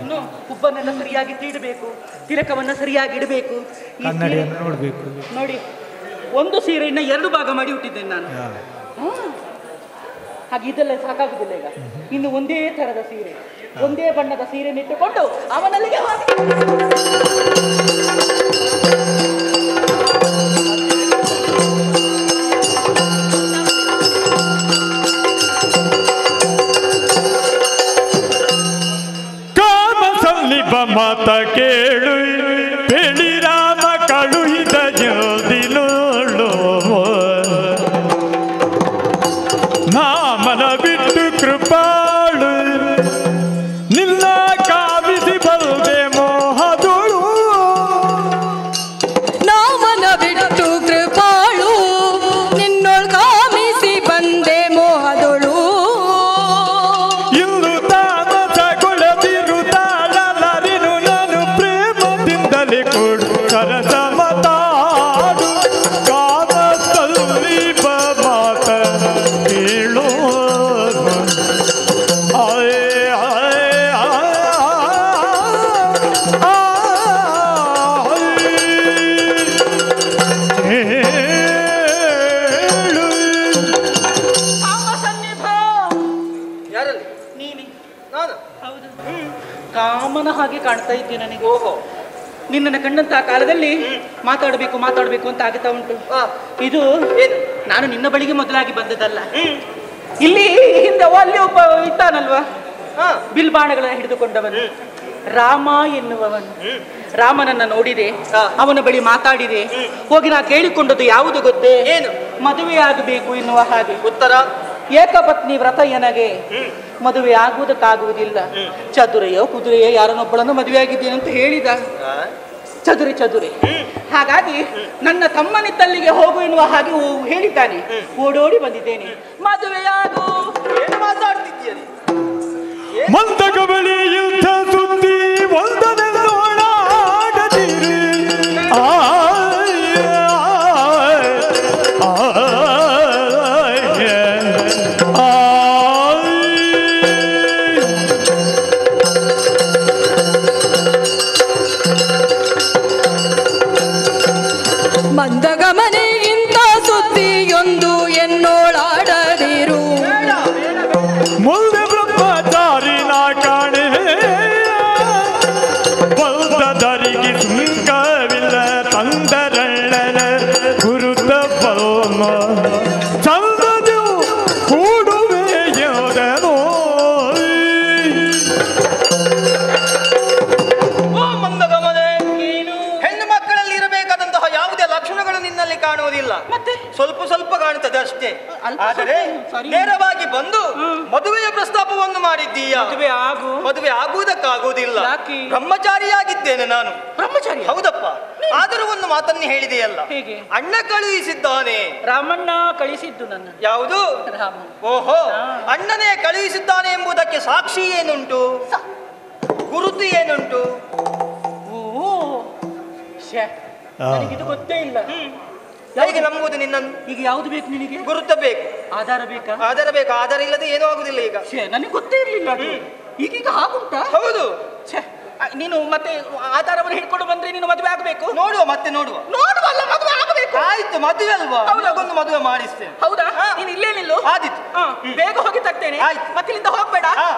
ಇನ್ನು ಉಬ್ಬನ್ನೆಲ್ಲ ಸರಿಯಾಗಿ ತೀಡಬೇಕು. ತಿಲಕವನ್ನ ಸರಿಯಾಗಿ ಇಡಬೇಕು. ನೋಡಬೇಕು. ನೋಡಿ ಒಂದು ಸೀರೆಯನ್ನ ಎರಡು ಭಾಗ ಮಾಡಿ ಹುಟ್ಟಿದ್ದೇನೆ ನಾನು. ಹಾಗೆ ಇದೆಲ್ಲ ಸಾಕಾಗುದಿಲ್ಲ ಈಗ. ಇನ್ನು ಒಂದೇ ತರದ ಸೀರೆ, ಒಂದೇ ಬಣ್ಣದ ಸೀರೆ ನಿಟ್ಟುಕೊಂಡು ಅವನಲ್ಲಿಗೆ ಹೋಗಿ. ಕಾಮ ಕಾಮನ ಹಾಗೆ ಕಾಣ್ತಾ ಇದ್ದೆ ನನಗೆ ಓಹೋ. ನಿನ್ನನ್ನು ಕಂಡಂತ ಕಾಲದಲ್ಲಿ ಮಾತಾಡಬೇಕು ಮಾತಾಡಬೇಕು ಅಂತ ಆಗುತ್ತಾ ಉಂಟು. ಇದು? ನಾನು ನಿನ್ನ ಬಳಿಗೆ ಮೊದಲಾಗಿ ಬಂದದಲ್ಲ ಇಲ್ಲಿ ಹಿಂದೆ ಅಲ್ಲಿ ಒಬ್ಬ ಇದ್ದಾನಲ್ವಾ? ಹಾ. ಬಿಲ್ಬಾಣಗಳನ್ನ ಹಿಡಿದುಕೊಂಡವನು. ರಾಮ ಎನ್ನುವವನು. ರಾಮನನ್ನ ನೋಡಿದೆ. ಅವನ ಬಳಿ ಮಾತಾಡಿದೆ. ಹೋಗಿ ನಾ ಕೇಳಿಕೊಂಡದ್ದು ಯಾವುದು ಗೊತ್ತೇ? ಏನು? ಮದುವೆ ಆಗಬೇಕು ಎನ್ನುವ ಹಾಗೆ. ಉತ್ತರ? ಏಕಪತ್ನಿ ವ್ರತ ಎನಗೆ ಮದುವೆ ಆಗುವುದಕ್ಕಾಗುವುದಿಲ್ಲ. ಚದುರೆಯೋ ಕುದುರೆಯೋ ಯಾರನ್ನೊಬ್ಬಳನ್ನು ಮದುವೆ ಆಗಿದ್ದೇನೆ ಅಂತ ಹೇಳಿದ ಚದುರಿ. ಚದುರಿ ಹಾಗಾಗಿ ನನ್ನ ತಮ್ಮನಿದ್ದಲ್ಲಿಗೆ ಹೋಗು ಎನ್ನುವ ಹಾಗೆ ಹೇಳಿದ್ದಾನೆ. ಓಡೋಡಿ ಬಂದಿದ್ದೇನೆ. ಮದುವೆಯಾಗು. ಮಾತಾಡ್ತಿದ್ದೀಯ ಆದರೆ ನೇರವಾಗಿ ಬಂದು ಮದುವೆಯ ಪ್ರಸ್ತಾಪವನ್ನು ಮಾಡಿದ್ದೀಯ? ಮದುವೆ ಆಗು ಮದುವೆ ಆಗುವುದಕ್ಕಾಗುವುದಿಲ್ಲ? ಬ್ರಹ್ಮಚಾರಿಯಾಗಿದ್ದೇನೆ ನಾನು. ಬ್ರಹ್ಮಚಾರಿ ಹೌದಪ್ಪ. ಆದರೂ ಒಂದು ಮಾತನ್ನು ಹೇಳಿದೆಯಲ್ಲ. ಹೇಗೆ? ಅಣ್ಣ ಕಳುಹಿಸಿದ್ದಾನೆ. ರಾಮಣ್ಣ ಕಳಿಸಿದ್ದು ನನ್ನ ಯಾವುದು? ರಾಮ ಓಹೋ. ಅಣ್ಣನೇ ಕಳುಹಿಸಿದ್ದಾನೆ ಎಂಬುದಕ್ಕೆ ಸಾಕ್ಷಿ ಏನುಂಟು? ಗುರುತು ಏನುಂಟು? ಓಹೋ. ನನಗಿದು ಗೊತ್ತೇ ಇಲ್ಲ. ಹೇಗೆ ನಂಬುವುದು ನಿನ್ನನ್ನು? ಈಗ ಯಾವ್ದು ಬೇಕು ನಿನಗೆ? ಗುರುತ ಬೇಕು. ಆಧಾರ ಬೇಕಾ? ಆಧಾರ ಬೇಕು. ಆಧಾರ ಇಲ್ಲದೆ ಏನೂ ಆಗುದಿಲ್ಲ ಈಗ. ಛೇ ನನಗೆ ಗೊತ್ತೇ ಇರಲಿಲ್ಲ. ಈಗೀಗ ಹಾಗುಂಟಾ? ಹೌದು. ಛೇ ನೀನು ಮತ್ತೆ ಆಧಾರವನ್ನು ಹಿಡ್ಕೊಂಡು ಬಂದ್ರೆ ನೀನು ಮದುವೆ ಆಗಬೇಕು? ನೋಡುವ ಮತ್ತೆ ನೋಡುವ. ನೋಡುವ ಮದುವೆ ಆಗಬೇಕು. ಆಯ್ತು ಮದುವೆ ಅಲ್ವಾ? ಅವನಿಗೊಂದು ಒಂದು ಮದುವೆ ಮಾಡಿಸ್ತೇನೆ. ಹೌದಾ. ನೀನು ಇಲ್ಲೇ ನಿಲ್ಲು ಆದಿತ್ತು ಬೇಗ ಹೋಗಿ ತರ್ತೇನೆ. ಆಯ್ತು. ಮತ್ತಿಲ್ಲಿಂದ ಹೋಗ್ಬೇಡ. ಹಾ.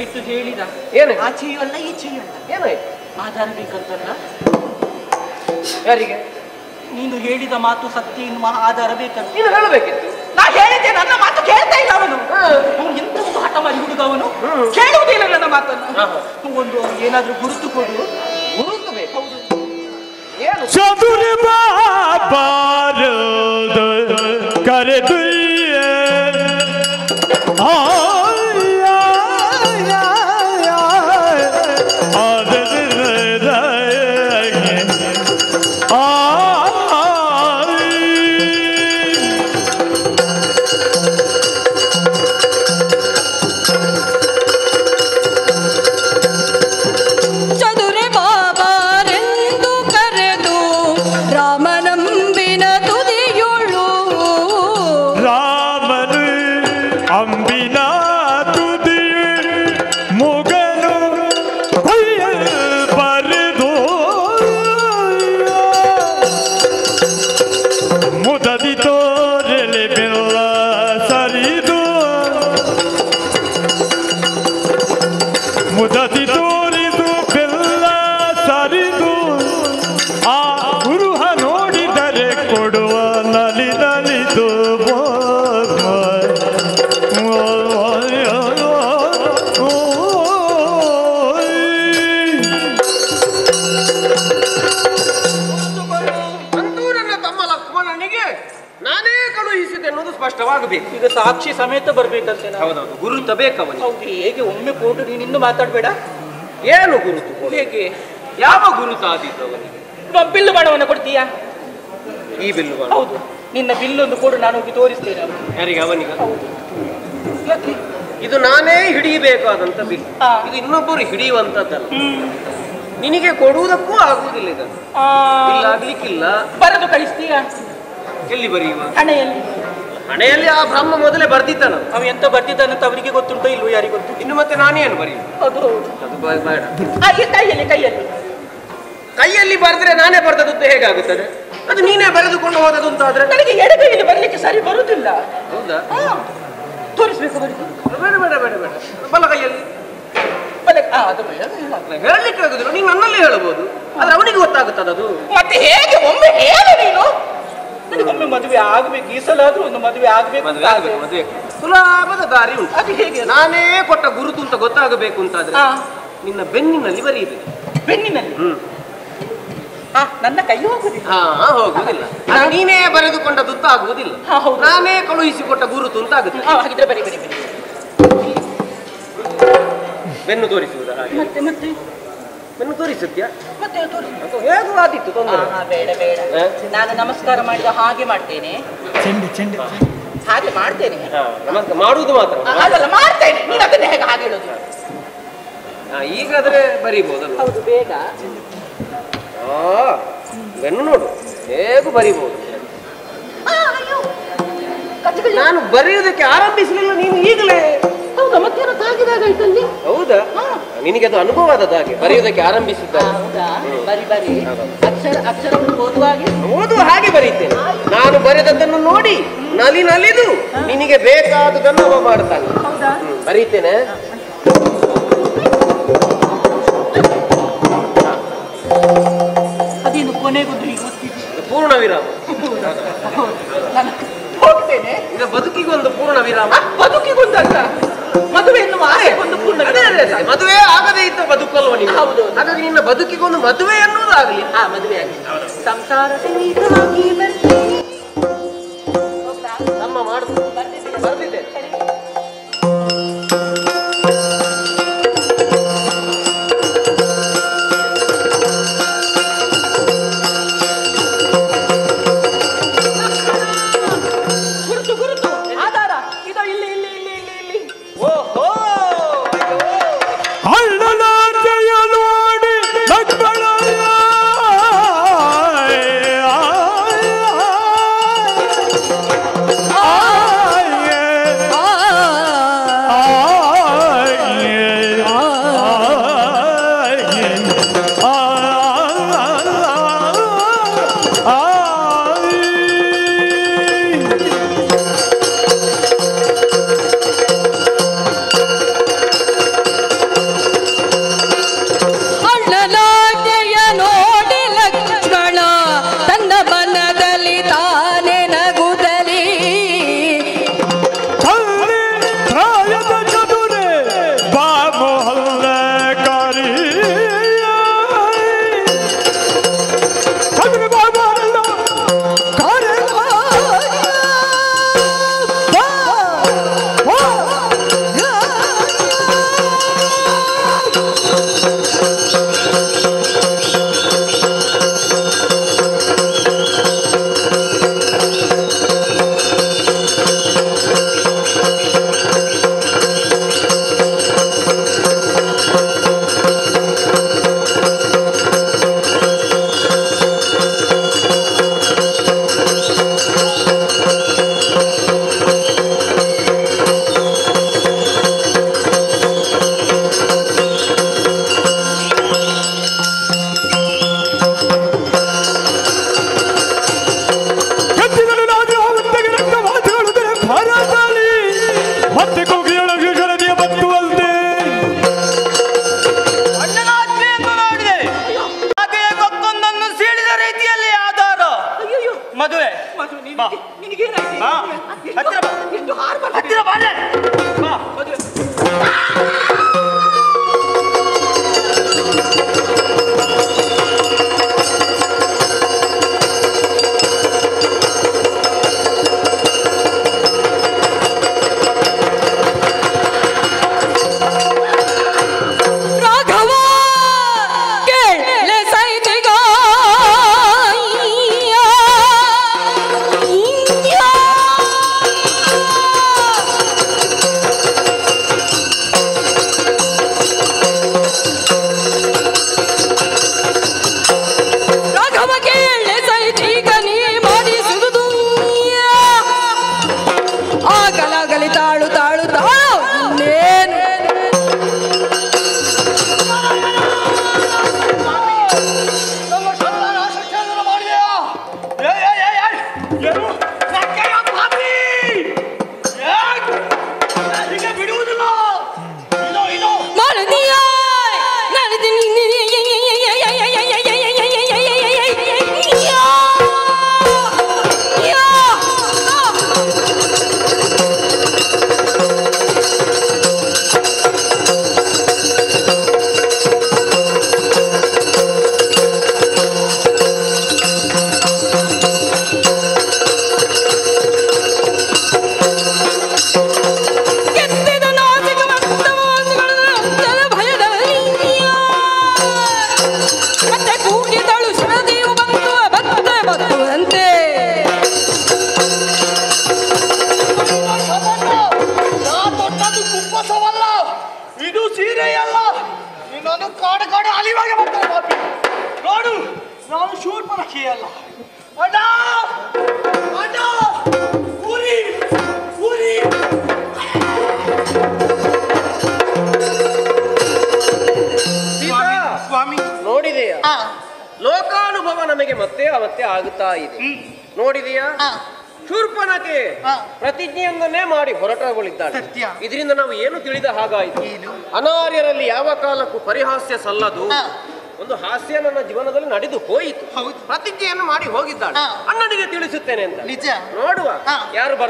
ಒಂದು ಹೇಳಿದ. ಏನು? ಆಚೆಯೂ ಅಲ್ಲ ಈಚೆಯೂ ಅಲ್ಲ ಏನಾಯ್ತು ಆಧಾರ ಬೇಕಂತಲ್ಲ? ಯಾರಿಗೆ? ನೀನು ಹೇಳಿದ ಮಾತು ಸತ್ಯ ಎನ್ನುವ ಆಧಾರ ಬೇಕಂತ ನೀನು ಹೇಳಬೇಕಿತ್ತು ನಾ ಹೇಳಿದ್ದೆ ನನ್ನ ಮಾತು ಕೇಳ್ತಾ ಇಲ್ಲ ಅವನು. ಅವನು ಎಂತ ಒಂದು ಹಠ ಮಾಡಿ ಹುಡುಗ ಅವನು? ಕೇಳುವುದಿಲ್ಲ ನನ್ನ ಮಾತನ್ನು. ಒಂದು ಏನಾದ್ರೂ ಗುರುತು ಕೊಡು. ಗುರುತು ಬೇಕು. ಏನು? ಚದುರಿ ಬಾಬಾರದ ಮುದದಿ ತೋರಿದು ಸ್ಪಷ್ಟವಾಗಬೇಕು ಈಗ ಸಾಕ್ಷಿ ಸಮೇತ ಬರ್ಬೇಕಂತೆ ಹೌದೌದು. ಗುರುತ ಹೌದು ಹೇಗೆ ಒಮ್ಮೆ ಕೋರ್ಟ್ ನೀನು ಇನ್ನು ಮಾತಾಡಬೇಡ? ಏನು ಗುರುತು ಹೇಗೆ? ಯಾವ ಗುರುತ ಆದಿತ್ತು ಅವನಿಗೆ? ಬಿಲ್ಲು ಬಣವನ್ನು ಕೊಡ್ತೀಯಾ? ಈ ಬಿಲ್ಲು ಮಾಡು. ಹೌದು. ನಿನ್ನ ಬಿಲ್ಲೊಂದು ಕೊಡು ನಾನು ಹೋಗಿ ತೋರಿಸ್ತೇನೆ. ಯಾರಿಗೆ? ಅವನಿಗೆ? ಯಾಕೆ? ಇದು ನಾನೇ ಹಿಡಿಯಬೇಕಾದಂತ ಬಿಲ್. ಇದು ಇನ್ನೊಬ್ಬರು ಹಿಡಿಯುವಂತದ್ದಲ್ಲ ನಿನಗೆ ಕೊಡುವುದಕ್ಕೂ ಆಗುವುದಿಲ್ಲ ಇದನ್ನು. ಇಲ್ಲ ಆಗ್ಲಿಕ್ಕಿಲ್ಲ. ಬರೆದು ಕಳಿಸ್ತೀಯಾ? ಎಲ್ಲಿ ಬರೆಯುವ? ಹಣೆಯಲ್ಲಿ. ಹಣೆಯಲ್ಲಿ ಆ ಬ್ರಹ್ಮ ಮೊದಲೇ ಬರ್ದಿದ್ದಾನ ಅವ ಎಂತ ಬರ್ತಿದ್ದಾನಂತ ಅವರಿಗೆ ಗೊತ್ತುಂಟೋ ಇಲ್ವೋ ಯಾರಿಗೆ ಗೊತ್ತು? ಇನ್ನು ಮತ್ತೆ ನಾನೇನು ಬರೀ ಅದು ಬೇಡ. ಕೈಯಲ್ಲಿ ಕೈಯಲ್ಲಿ. ಕೈಯಲ್ಲಿ ಬರೆದ್ರೆ ನಾನೇ ಬರೆದದ್ದು ಹೇಗಾಗುತ್ತದೆ? ಅದು ನೀನೇ ಬರೆದುಕೊಂಡು ಹೋದದ್ದು ಅಂತ ಆದ್ರೆ ನನಗೆ ಎಡಗೈಯಲ್ಲಿ ಬರ್ಲಿಕ್ಕೆ ಸರಿ ಹೌದಾ? ಆ, ತೋರಿಸ್ಬೇಕು ಬೇಡ ಬೇಡ ಬೇಡ ಬೇಡ. ಬಲ ಕೈಯಲ್ಲಿ. ಹೇಳಲಿಕ್ಕೆ ಆಗುದಿಲ್ಲ. ನೀನು ನನ್ನಲ್ಲಿ ಹೇಳಬಹುದು. ಆದ್ರೆ ಅವನಿಗೆ ಗೊತ್ತಾಗುತ್ತದೆ ಅದು ಮತ್ತೆ ಹೇಗೆ ಒಮ್ಮೆ ಹೇಳು ನೀನು? ನನಗೊಮ್ಮೆ ಮದುವೆ ಆಗ್ಬೇಕು. ಈ ಸಲ ಆದ್ರೂ ಒಂದು ಮದುವೆ ಆಗ್ಬೇಕು ಮದುವೆ ಅಂತ ಆಗ್ಬೇಕು ಮದುವೆ ಸುಲಭದ ದಾರಿ ಉಂಟು. ಅದು ಹೇಗೆ ನಾನೇ ಕೊಟ್ಟ ಗುರುತು ಅಂತ ಗೊತ್ತಾಗಬೇಕು ಅಂತಾದ್ರೆ ಆ, ನಿನ್ನ ಬೆನ್ನಿನಲ್ಲಿ ಬರೆಯಬೇಕು ಬೆನ್ನಿನಲ್ಲಿ? ಹ್ಮ್. ಆ, ನನ್ನ ಕೈ ಹೋಗುದಿಲ್ಲ ಹಾ ಹೋಗುದಿಲ್ಲ ನೀನೇ ಬರೆದುಕೊಂಡ ದುತ್ತ ಆಗುವುದಿಲ್ಲ. ಹಾ, ಹೌದು. ನಾನೇ ಕಳುಹಿಸಿಕೊಟ್ಟ ಗುರುತು ಅಂತ ಆಗುತ್ತೆ. ಹಾಗಿದ್ರೆ ಬರಿ. ಬೆನ್ನು ತೋರಿಸುವುದ ಹಾಗೆ. ಮತ್ತೆ ಮತ್ತೆ? ಬೆನ್ನು ತೋರಿಸುತ್ತ್ಯಾ ಮತ್ತೆ ಹೇಗೂ ಆದಿತ್ತು ತೊಂದರೆ? ಬೇಡ ಬೇಡ. ನಾನು ನಮಸ್ಕಾರ ಮಾಡಿದ ಹಾಗೆ ಮಾಡ್ತೇನೆ. ಚೆಂಡು ಚೆಂಡು. ಹಾಗೆ ಮಾಡ್ತೇನೆ. ಹಾ, ನಮಸ್ಕಾರ. ಮಾಡುವುದು ಮಾತ್ರ. ಅದಲ್ಲ ಮಾಡ್ತೇನೆ. ನೀನು ಅದನ್ನ ಹೇಗೆ ಹಾಗೆ ಹೇಳೋದು? ಈಗಾದ್ರೆ ಬರೀಬಹುದಲ್ಲ ಹೌದು ಬೇಗ. ಆ ಬೆನ್ನು ನೋಡು. ಹೇಗೂ ಬರೀಬಹುದು ನಾನು ಬರೆಯುವುದಕ್ಕೆ ಆರಂಭಿಸಲಿಲ್ಲ ನೀನು ಈಗಲೇ. ಹೌದಾ ತಾಗಿದಾಗ ಹೌದಾ? ನಿನಗೆ ಅದು ಅನುಭವ ಆದದ ಹಾಗೆ ಬರೆಯುವುದಕ್ಕೆ ಆರಂಭಿಸಿದ್ದ. ಬರಿ ಬರಿ. ಅಕ್ಷರ ಅಕ್ಷರವನ್ನು ಓದುವಾಗೆ ಓದುವ ಹಾಗೆ ಬರೀತೇನೆ ನಾನು ಬರೆದದ್ದನ್ನು ನೋಡಿ ನಲಿ ನಲಿದು ನಿನಗೆ ಬೇಕಾದುದನ್ನು ಅವ ಮಾಡ್ತಾನೆ ಬರೀತೇನೆ ಅದೇನು ಕೊನೆಗೊಂದು ಹೀಗೆ ಪೂರ್ಣ ವಿರಾಮ. ಹೋಗ್ತೇನೆ ಈಗ ಬದುಕಿಗೊಂದು ಪೂರ್ಣ ವಿರಾಮ. ಬದುಕಿಗೊಂದಲ್ಲ ಮದುವೆ ಎನ್ನುವ ಒಂದು ಪೂರ್ಣ ಅದೇ. ಮದುವೆ ಆಗದೇ ಇದ್ದ ಬದುಕಲ್ವ ನೀವು? ಹೌದು. ಹಾಗಾಗಿ ನಿನ್ನ ಬದುಕಿಗೊಂದು ಮದುವೆ ಅನ್ನೋದು ಆಗಲಿ ಆ ಮದುವೆ ಆಗಲಿ. ಸಂಸಾರ ಬರ್ತೀನಿ.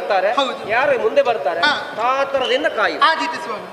ಬರ್ತಾರೆ. ಯಾರು ಮುಂದೆ ಬರ್ತಾರೆ? ಆ ತರದಿಂದ ಕಾಯು ಆದೀತು ಸ್ವಾಮಿ.